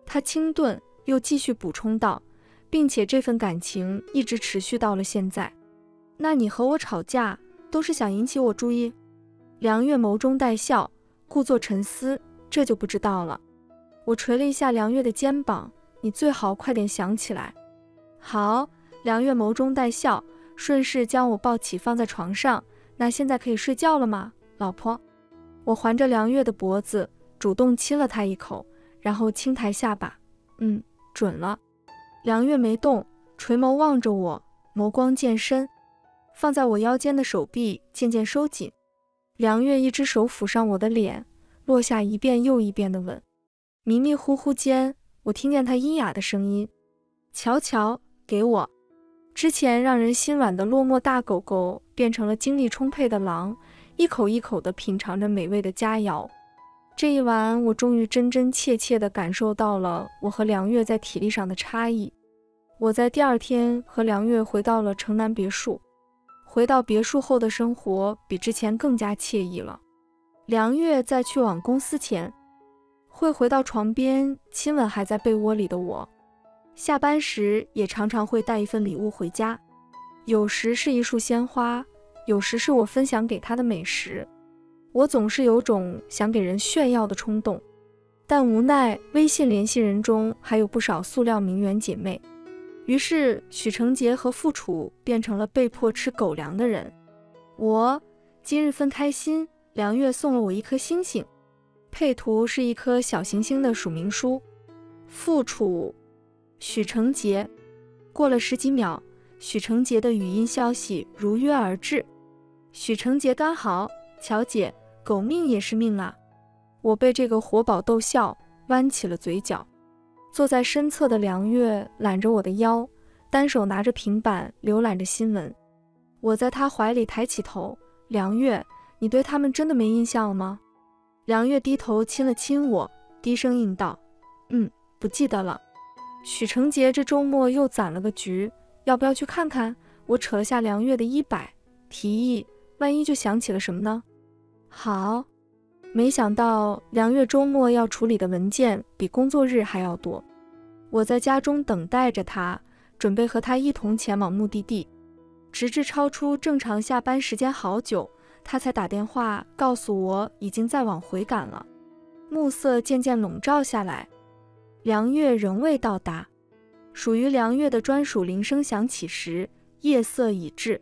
他清顿，又继续补充道。并且这份感情一直持续到了现在。那你和我吵架都是想引起我注意？梁月眸中带笑，故作沉思，这就不知道了。我捶了一下梁月的肩膀，你最好快点想起来。好，梁月眸中带笑，顺势将我抱起放在床上。那现在可以睡觉了吗，老婆？我环着梁月的脖子，主动亲了她一口，然后轻抬下巴，嗯，准了。梁月没动，垂眸望着我，眸光渐深，放在我腰间的手臂渐渐收紧。梁月一只手抚上我的脸，落下一遍又一遍的吻。迷迷糊糊间，我听见他阴哑的声音：“乔乔，给我。”之前让人心软的落寞大狗狗，变成了精力充沛的狼，一口一口地品尝着美味的佳肴。这一晚，我终于真真切切地感受到了我和梁月在体力上的差异。我在第二天和梁月回到了城南别墅。回到别墅后的生活比之前更加惬意了。梁月在去往公司前，会回到床边亲吻还在被窝里的我。下班时也常常会带一份礼物回家，有时是一束鲜花，有时是我分享给他的美食。我总是有种想给人炫耀的冲动，但无奈微信联系人中还有不少塑料名媛姐妹，于是许成杰和付楚变成了被迫吃狗粮的人。我今日分开心，梁月送了我一颗星星，配图是一颗小行星的署名书。傅楚，许成杰。过了十几秒，许成杰的语音消息如约而至。许成杰刚好，乔姐。狗命也是命啊！我被这个活宝逗笑，弯起了嘴角。坐在身侧的梁月揽着我的腰，单手拿着平板浏览着新闻。我在他怀里抬起头：“梁月，你对他们真的没印象了吗？”梁月低头亲了亲我，低声应道：“嗯，不记得了。”许成杰这周末又攒了个局，要不要去看看？我扯了下梁月的衣摆，提议：“万一就想起了什么呢？”好，没想到梁月周末要处理的文件比工作日还要多。我在家中等待着他，准备和他一同前往目的地，直至超出正常下班时间好久，他才打电话告诉我已经在往回赶了。暮色渐渐笼罩下来，梁月仍未到达。属于梁月的专属铃声响起时，夜色已至。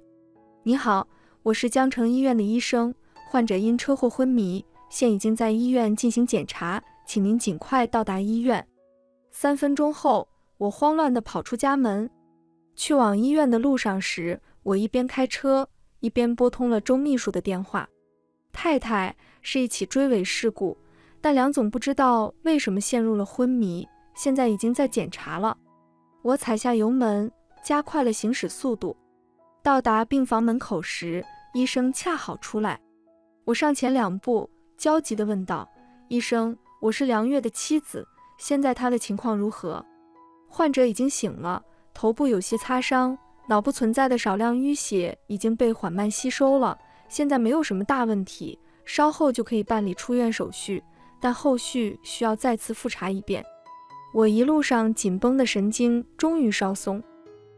你好，我是江城医院的医生。患者因车祸昏迷，现已经在医院进行检查，请您尽快到达医院。三分钟后，我慌乱地跑出家门，去往医院的路上时，我一边开车一边拨通了周秘书的电话。太太是一起追尾事故，但梁总不知道为什么陷入了昏迷，现在已经在检查了。我踩下油门，加快了行驶速度。到达病房门口时，医生恰好出来。我上前两步，焦急地问道：“医生，我是梁月的妻子，现在她的情况如何？”患者已经醒了，头部有些擦伤，脑部存在的少量淤血已经被缓慢吸收了，现在没有什么大问题，稍后就可以办理出院手续，但后续需要再次复查一遍。我一路上紧绷的神经终于稍松，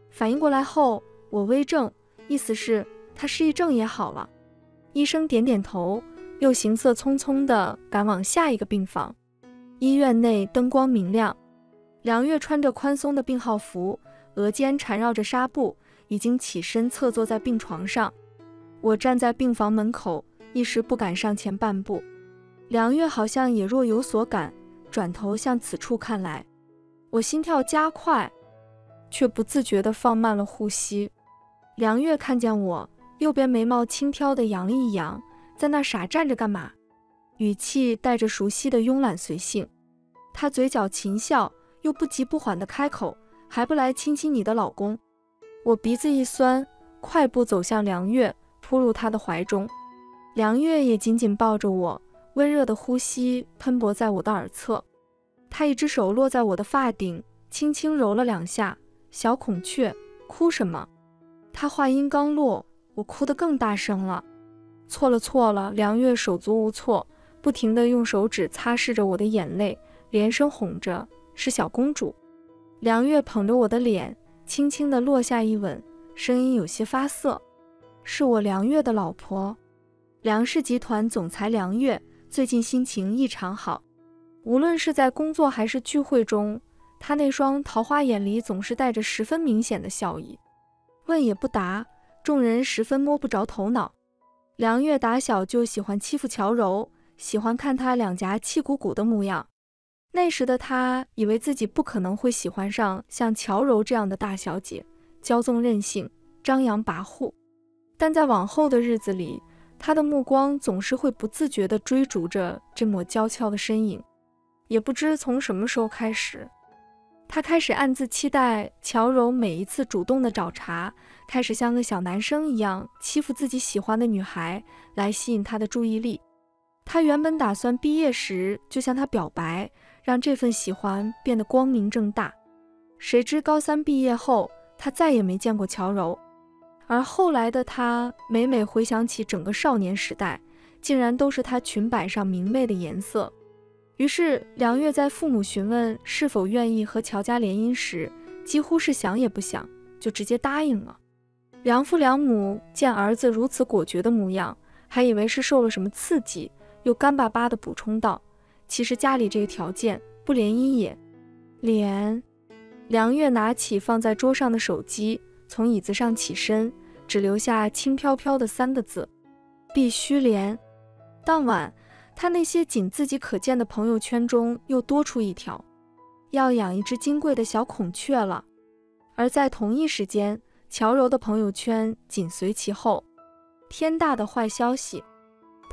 反应过来后，我微怔，意思是他失忆症也好了。医生点点头，又行色匆匆地赶往下一个病房。医院内灯光明亮，梁月穿着宽松的病号服，额间缠绕着纱布，已经起身侧坐在病床上。我站在病房门口，一时不敢上前半步。梁月好像也若有所感，转头向此处看来。我心跳加快，却不自觉地放慢了呼吸。梁月看见我，右边眉毛轻佻地扬了一扬，在那傻站着干嘛？语气带着熟悉的慵懒随性。他嘴角噙笑，又不急不缓地开口：“还不来亲亲你的老公？”我鼻子一酸，快步走向梁月，扑入他的怀中。梁月也紧紧抱着我，温热的呼吸喷薄在我的耳侧。他一只手落在我的发顶，轻轻揉了两下。小孔雀，哭什么？他话音刚落，我哭得更大声了。错了错了！梁月手足无措，不停地用手指擦拭着我的眼泪，连声哄着：“是小公主。”梁月捧着我的脸，轻轻地落下一吻，声音有些发涩：“是我梁月的老婆，梁氏集团总裁梁月，最近心情异常好。”无论是在工作还是聚会中，他那双桃花眼里总是带着十分明显的笑意。问也不答，众人十分摸不着头脑。梁月打小就喜欢欺负乔柔，喜欢看他两颊气鼓鼓的模样。那时的他以为自己不可能会喜欢上像乔柔这样的大小姐，骄纵任性，张扬跋扈。但在往后的日子里，他的目光总是会不自觉地追逐着这抹娇俏的身影。也不知从什么时候开始，他开始暗自期待乔柔每一次主动的找茬，开始像个小男生一样欺负自己喜欢的女孩，来吸引他的注意力。他原本打算毕业时就向她表白，让这份喜欢变得光明正大。谁知高三毕业后，他再也没见过乔柔。而后来的他，每每回想起整个少年时代，竟然都是他裙摆上明媚的颜色。于是，梁月在父母询问是否愿意和乔家联姻时，几乎是想也不想就直接答应了。梁父梁母见儿子如此果决的模样，还以为是受了什么刺激，又干巴巴地补充道：“其实家里这个条件不联姻也联。”梁月拿起放在桌上的手机，从椅子上起身，只留下轻飘飘的三个字：“必须联。”当晚。他那些仅自己可见的朋友圈中又多出一条，要养一只金贵的小孔雀了。而在同一时间，乔柔的朋友圈紧随其后，天大的坏消息！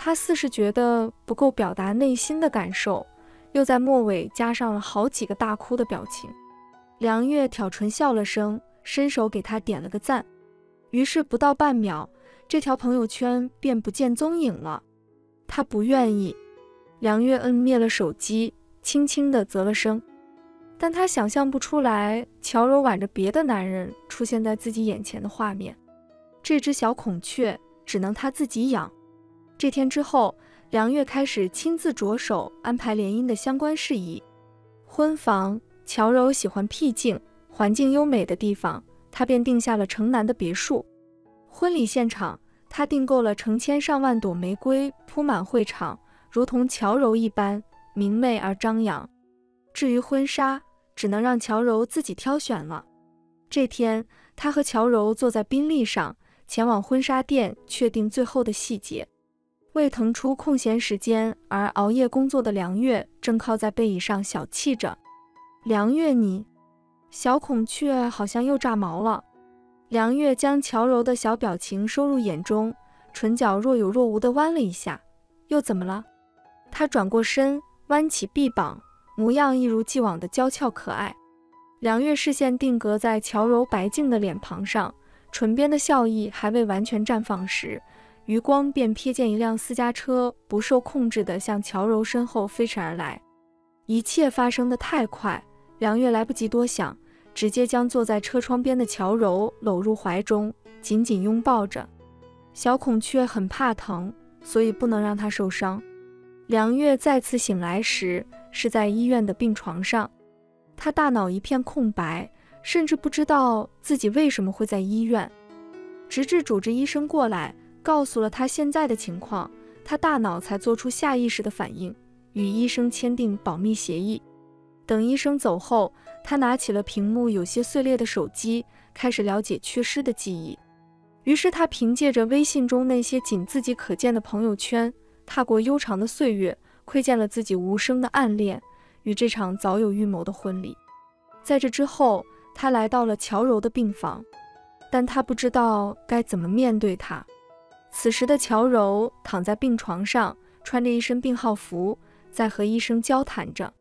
他似是觉得不够表达内心的感受，又在末尾加上了好几个大哭的表情。梁月挑唇笑了声，伸手给他点了个赞，于是不到半秒，这条朋友圈便不见踪影了。他不愿意，梁月摁灭了手机，轻轻地啧了声。但他想象不出来乔柔挽着别的男人出现在自己眼前的画面。这只小孔雀只能他自己养。这天之后，梁月开始亲自着手安排联姻的相关事宜。婚房，乔柔喜欢僻静、环境优美的地方，他便定下了城南的别墅。婚礼现场。他订购了成千上万朵玫瑰，铺满会场，如同乔柔一般明媚而张扬。至于婚纱，只能让乔柔自己挑选了。这天，他和乔柔坐在宾利上，前往婚纱店确定最后的细节。为腾出空闲时间而熬夜工作的梁月，正靠在背椅上小憩着。梁月，你小孔雀好像又炸毛了。梁月将乔柔的小表情收入眼中，唇角若有若无地弯了一下。又怎么了？他转过身，弯起臂膀，模样一如既往的娇俏可爱。梁月视线定格在乔柔白净的脸庞上，唇边的笑意还未完全绽放时，余光便瞥见一辆私家车不受控制地向乔柔身后飞驰而来。一切发生的太快，梁月来不及多想。直接将坐在车窗边的乔柔搂入怀中，紧紧拥抱着。小孔雀很怕疼，所以不能让它受伤。梁月再次醒来时，是在医院的病床上，他大脑一片空白，甚至不知道自己为什么会在医院。直至主治医生过来，告诉了他现在的情况，他大脑才做出下意识的反应。与医生签订保密协议。等医生走后，他拿起了屏幕有些碎裂的手机，开始了解缺失的记忆。于是他凭借着微信中那些仅自己可见的朋友圈，踏过悠长的岁月，窥见了自己无声的暗恋与这场早有预谋的婚礼。在这之后，他来到了乔柔的病房，但他不知道该怎么面对她。此时的乔柔躺在病床上，穿着一身病号服，在和医生交谈着。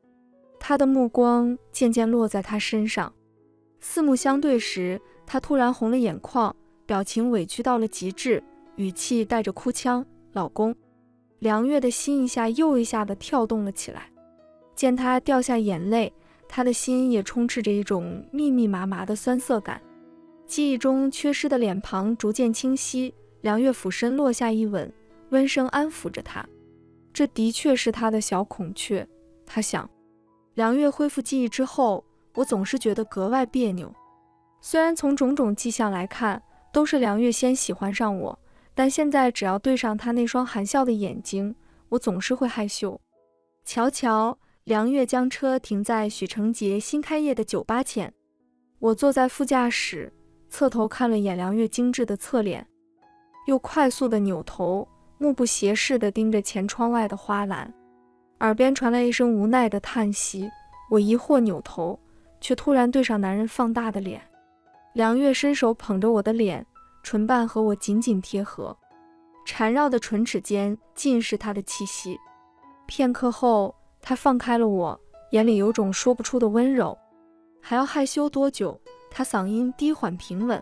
他的目光渐渐落在她身上，四目相对时，他突然红了眼眶，表情委屈到了极致，语气带着哭腔：“老公。”梁月的心一下又一下的跳动了起来。见他掉下眼泪，他的心也充斥着一种密密麻麻的酸涩感。记忆中缺失的脸庞逐渐清晰，梁月俯身落下一吻，温声安抚着他。这的确是他的小孔雀，他想。梁月恢复记忆之后，我总是觉得格外别扭。虽然从种种迹象来看，都是梁月先喜欢上我，但现在只要对上他那双含笑的眼睛，我总是会害羞。瞧瞧，梁月将车停在许成杰新开业的酒吧前，我坐在副驾驶，侧头看了眼梁月精致的侧脸，又快速的扭头，目不斜视地盯着前窗外的花篮。耳边传来一声无奈的叹息，我疑惑扭头，却突然对上男人放大的脸。梁月伸手捧着我的脸，唇瓣和我紧紧贴合，缠绕的唇齿间尽是他的气息。片刻后，他放开了我，眼里有种说不出的温柔。还要害羞多久？他嗓音低缓平稳。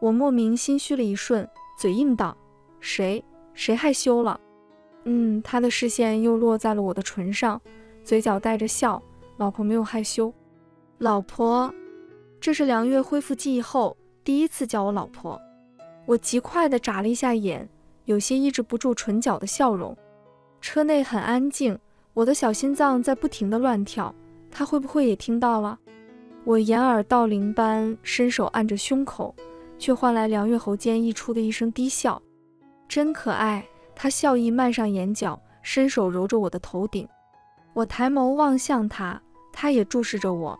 我莫名心虚了一瞬，嘴硬道：“谁？谁害羞了？”嗯，他的视线又落在了我的唇上，嘴角带着笑。老婆没有害羞，老婆，这是梁月恢复记忆后第一次叫我老婆。我极快地眨了一下眼，有些抑制不住唇角的笑容。车内很安静，我的小心脏在不停地乱跳。他会不会也听到了？我掩耳盗铃般伸手按着胸口，却换来梁月喉间溢出的一声低笑，真可爱。他笑意漫上眼角，伸手揉着我的头顶。我抬眸望向他，他也注视着我。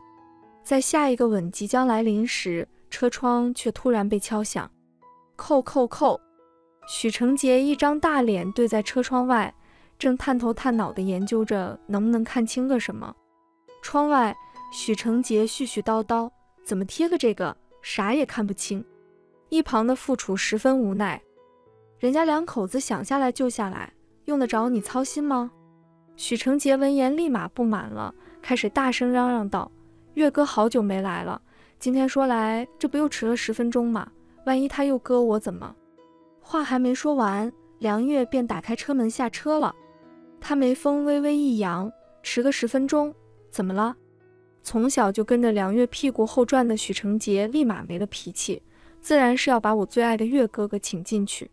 在下一个吻即将来临时，车窗却突然被敲响。扣扣扣！许成杰一张大脸对在车窗外，正探头探脑地研究着能不能看清个什么。窗外，许成杰絮絮叨叨：“怎么贴个这个，啥也看不清。”一旁的副厨十分无奈。人家两口子想下来就下来，用得着你操心吗？许成杰闻言立马不满了，开始大声嚷嚷道：“月哥好久没来了，今天说来这不又迟了十分钟吗？万一他又割我怎么？”话还没说完，梁月便打开车门下车了。他眉峰微微一扬：“迟个十分钟，怎么了？”从小就跟着梁月屁股后转的许成杰立马没了脾气，自然是要把我最爱的月哥哥请进去。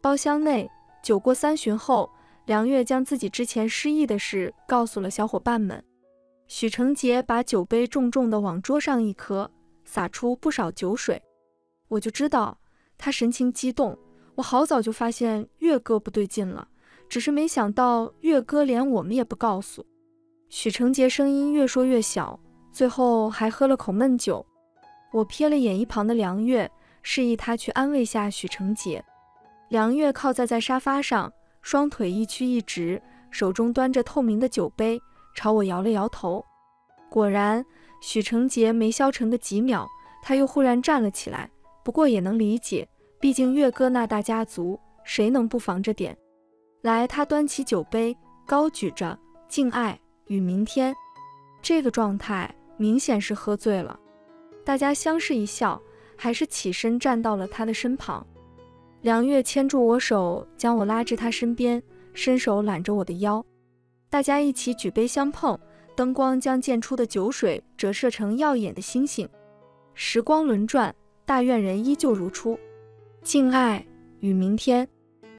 包厢内，酒过三巡后，梁月将自己之前失忆的事告诉了小伙伴们。许成杰把酒杯重重地往桌上一磕，洒出不少酒水。我就知道他神情激动。我好早就发现月哥不对劲了，只是没想到月哥连我们也不告诉。许成杰声音越说越小，最后还喝了口闷酒。我瞥了眼一旁的梁月，示意他去安慰下许成杰。梁月靠在在沙发上，双腿一曲一直，手中端着透明的酒杯，朝我摇了摇头。果然，许成杰没消沉个几秒，他又忽然站了起来。不过也能理解，毕竟月哥那大家族，谁能不防着点？来，他端起酒杯，高举着，敬爱与明天。这个状态明显是喝醉了。大家相视一笑，还是起身站到了他的身旁。梁月牵住我手，将我拉至他身边，伸手揽着我的腰，大家一起举杯相碰，灯光将溅出的酒水折射成耀眼的星星。时光轮转，大院人依旧如初。敬爱与明天。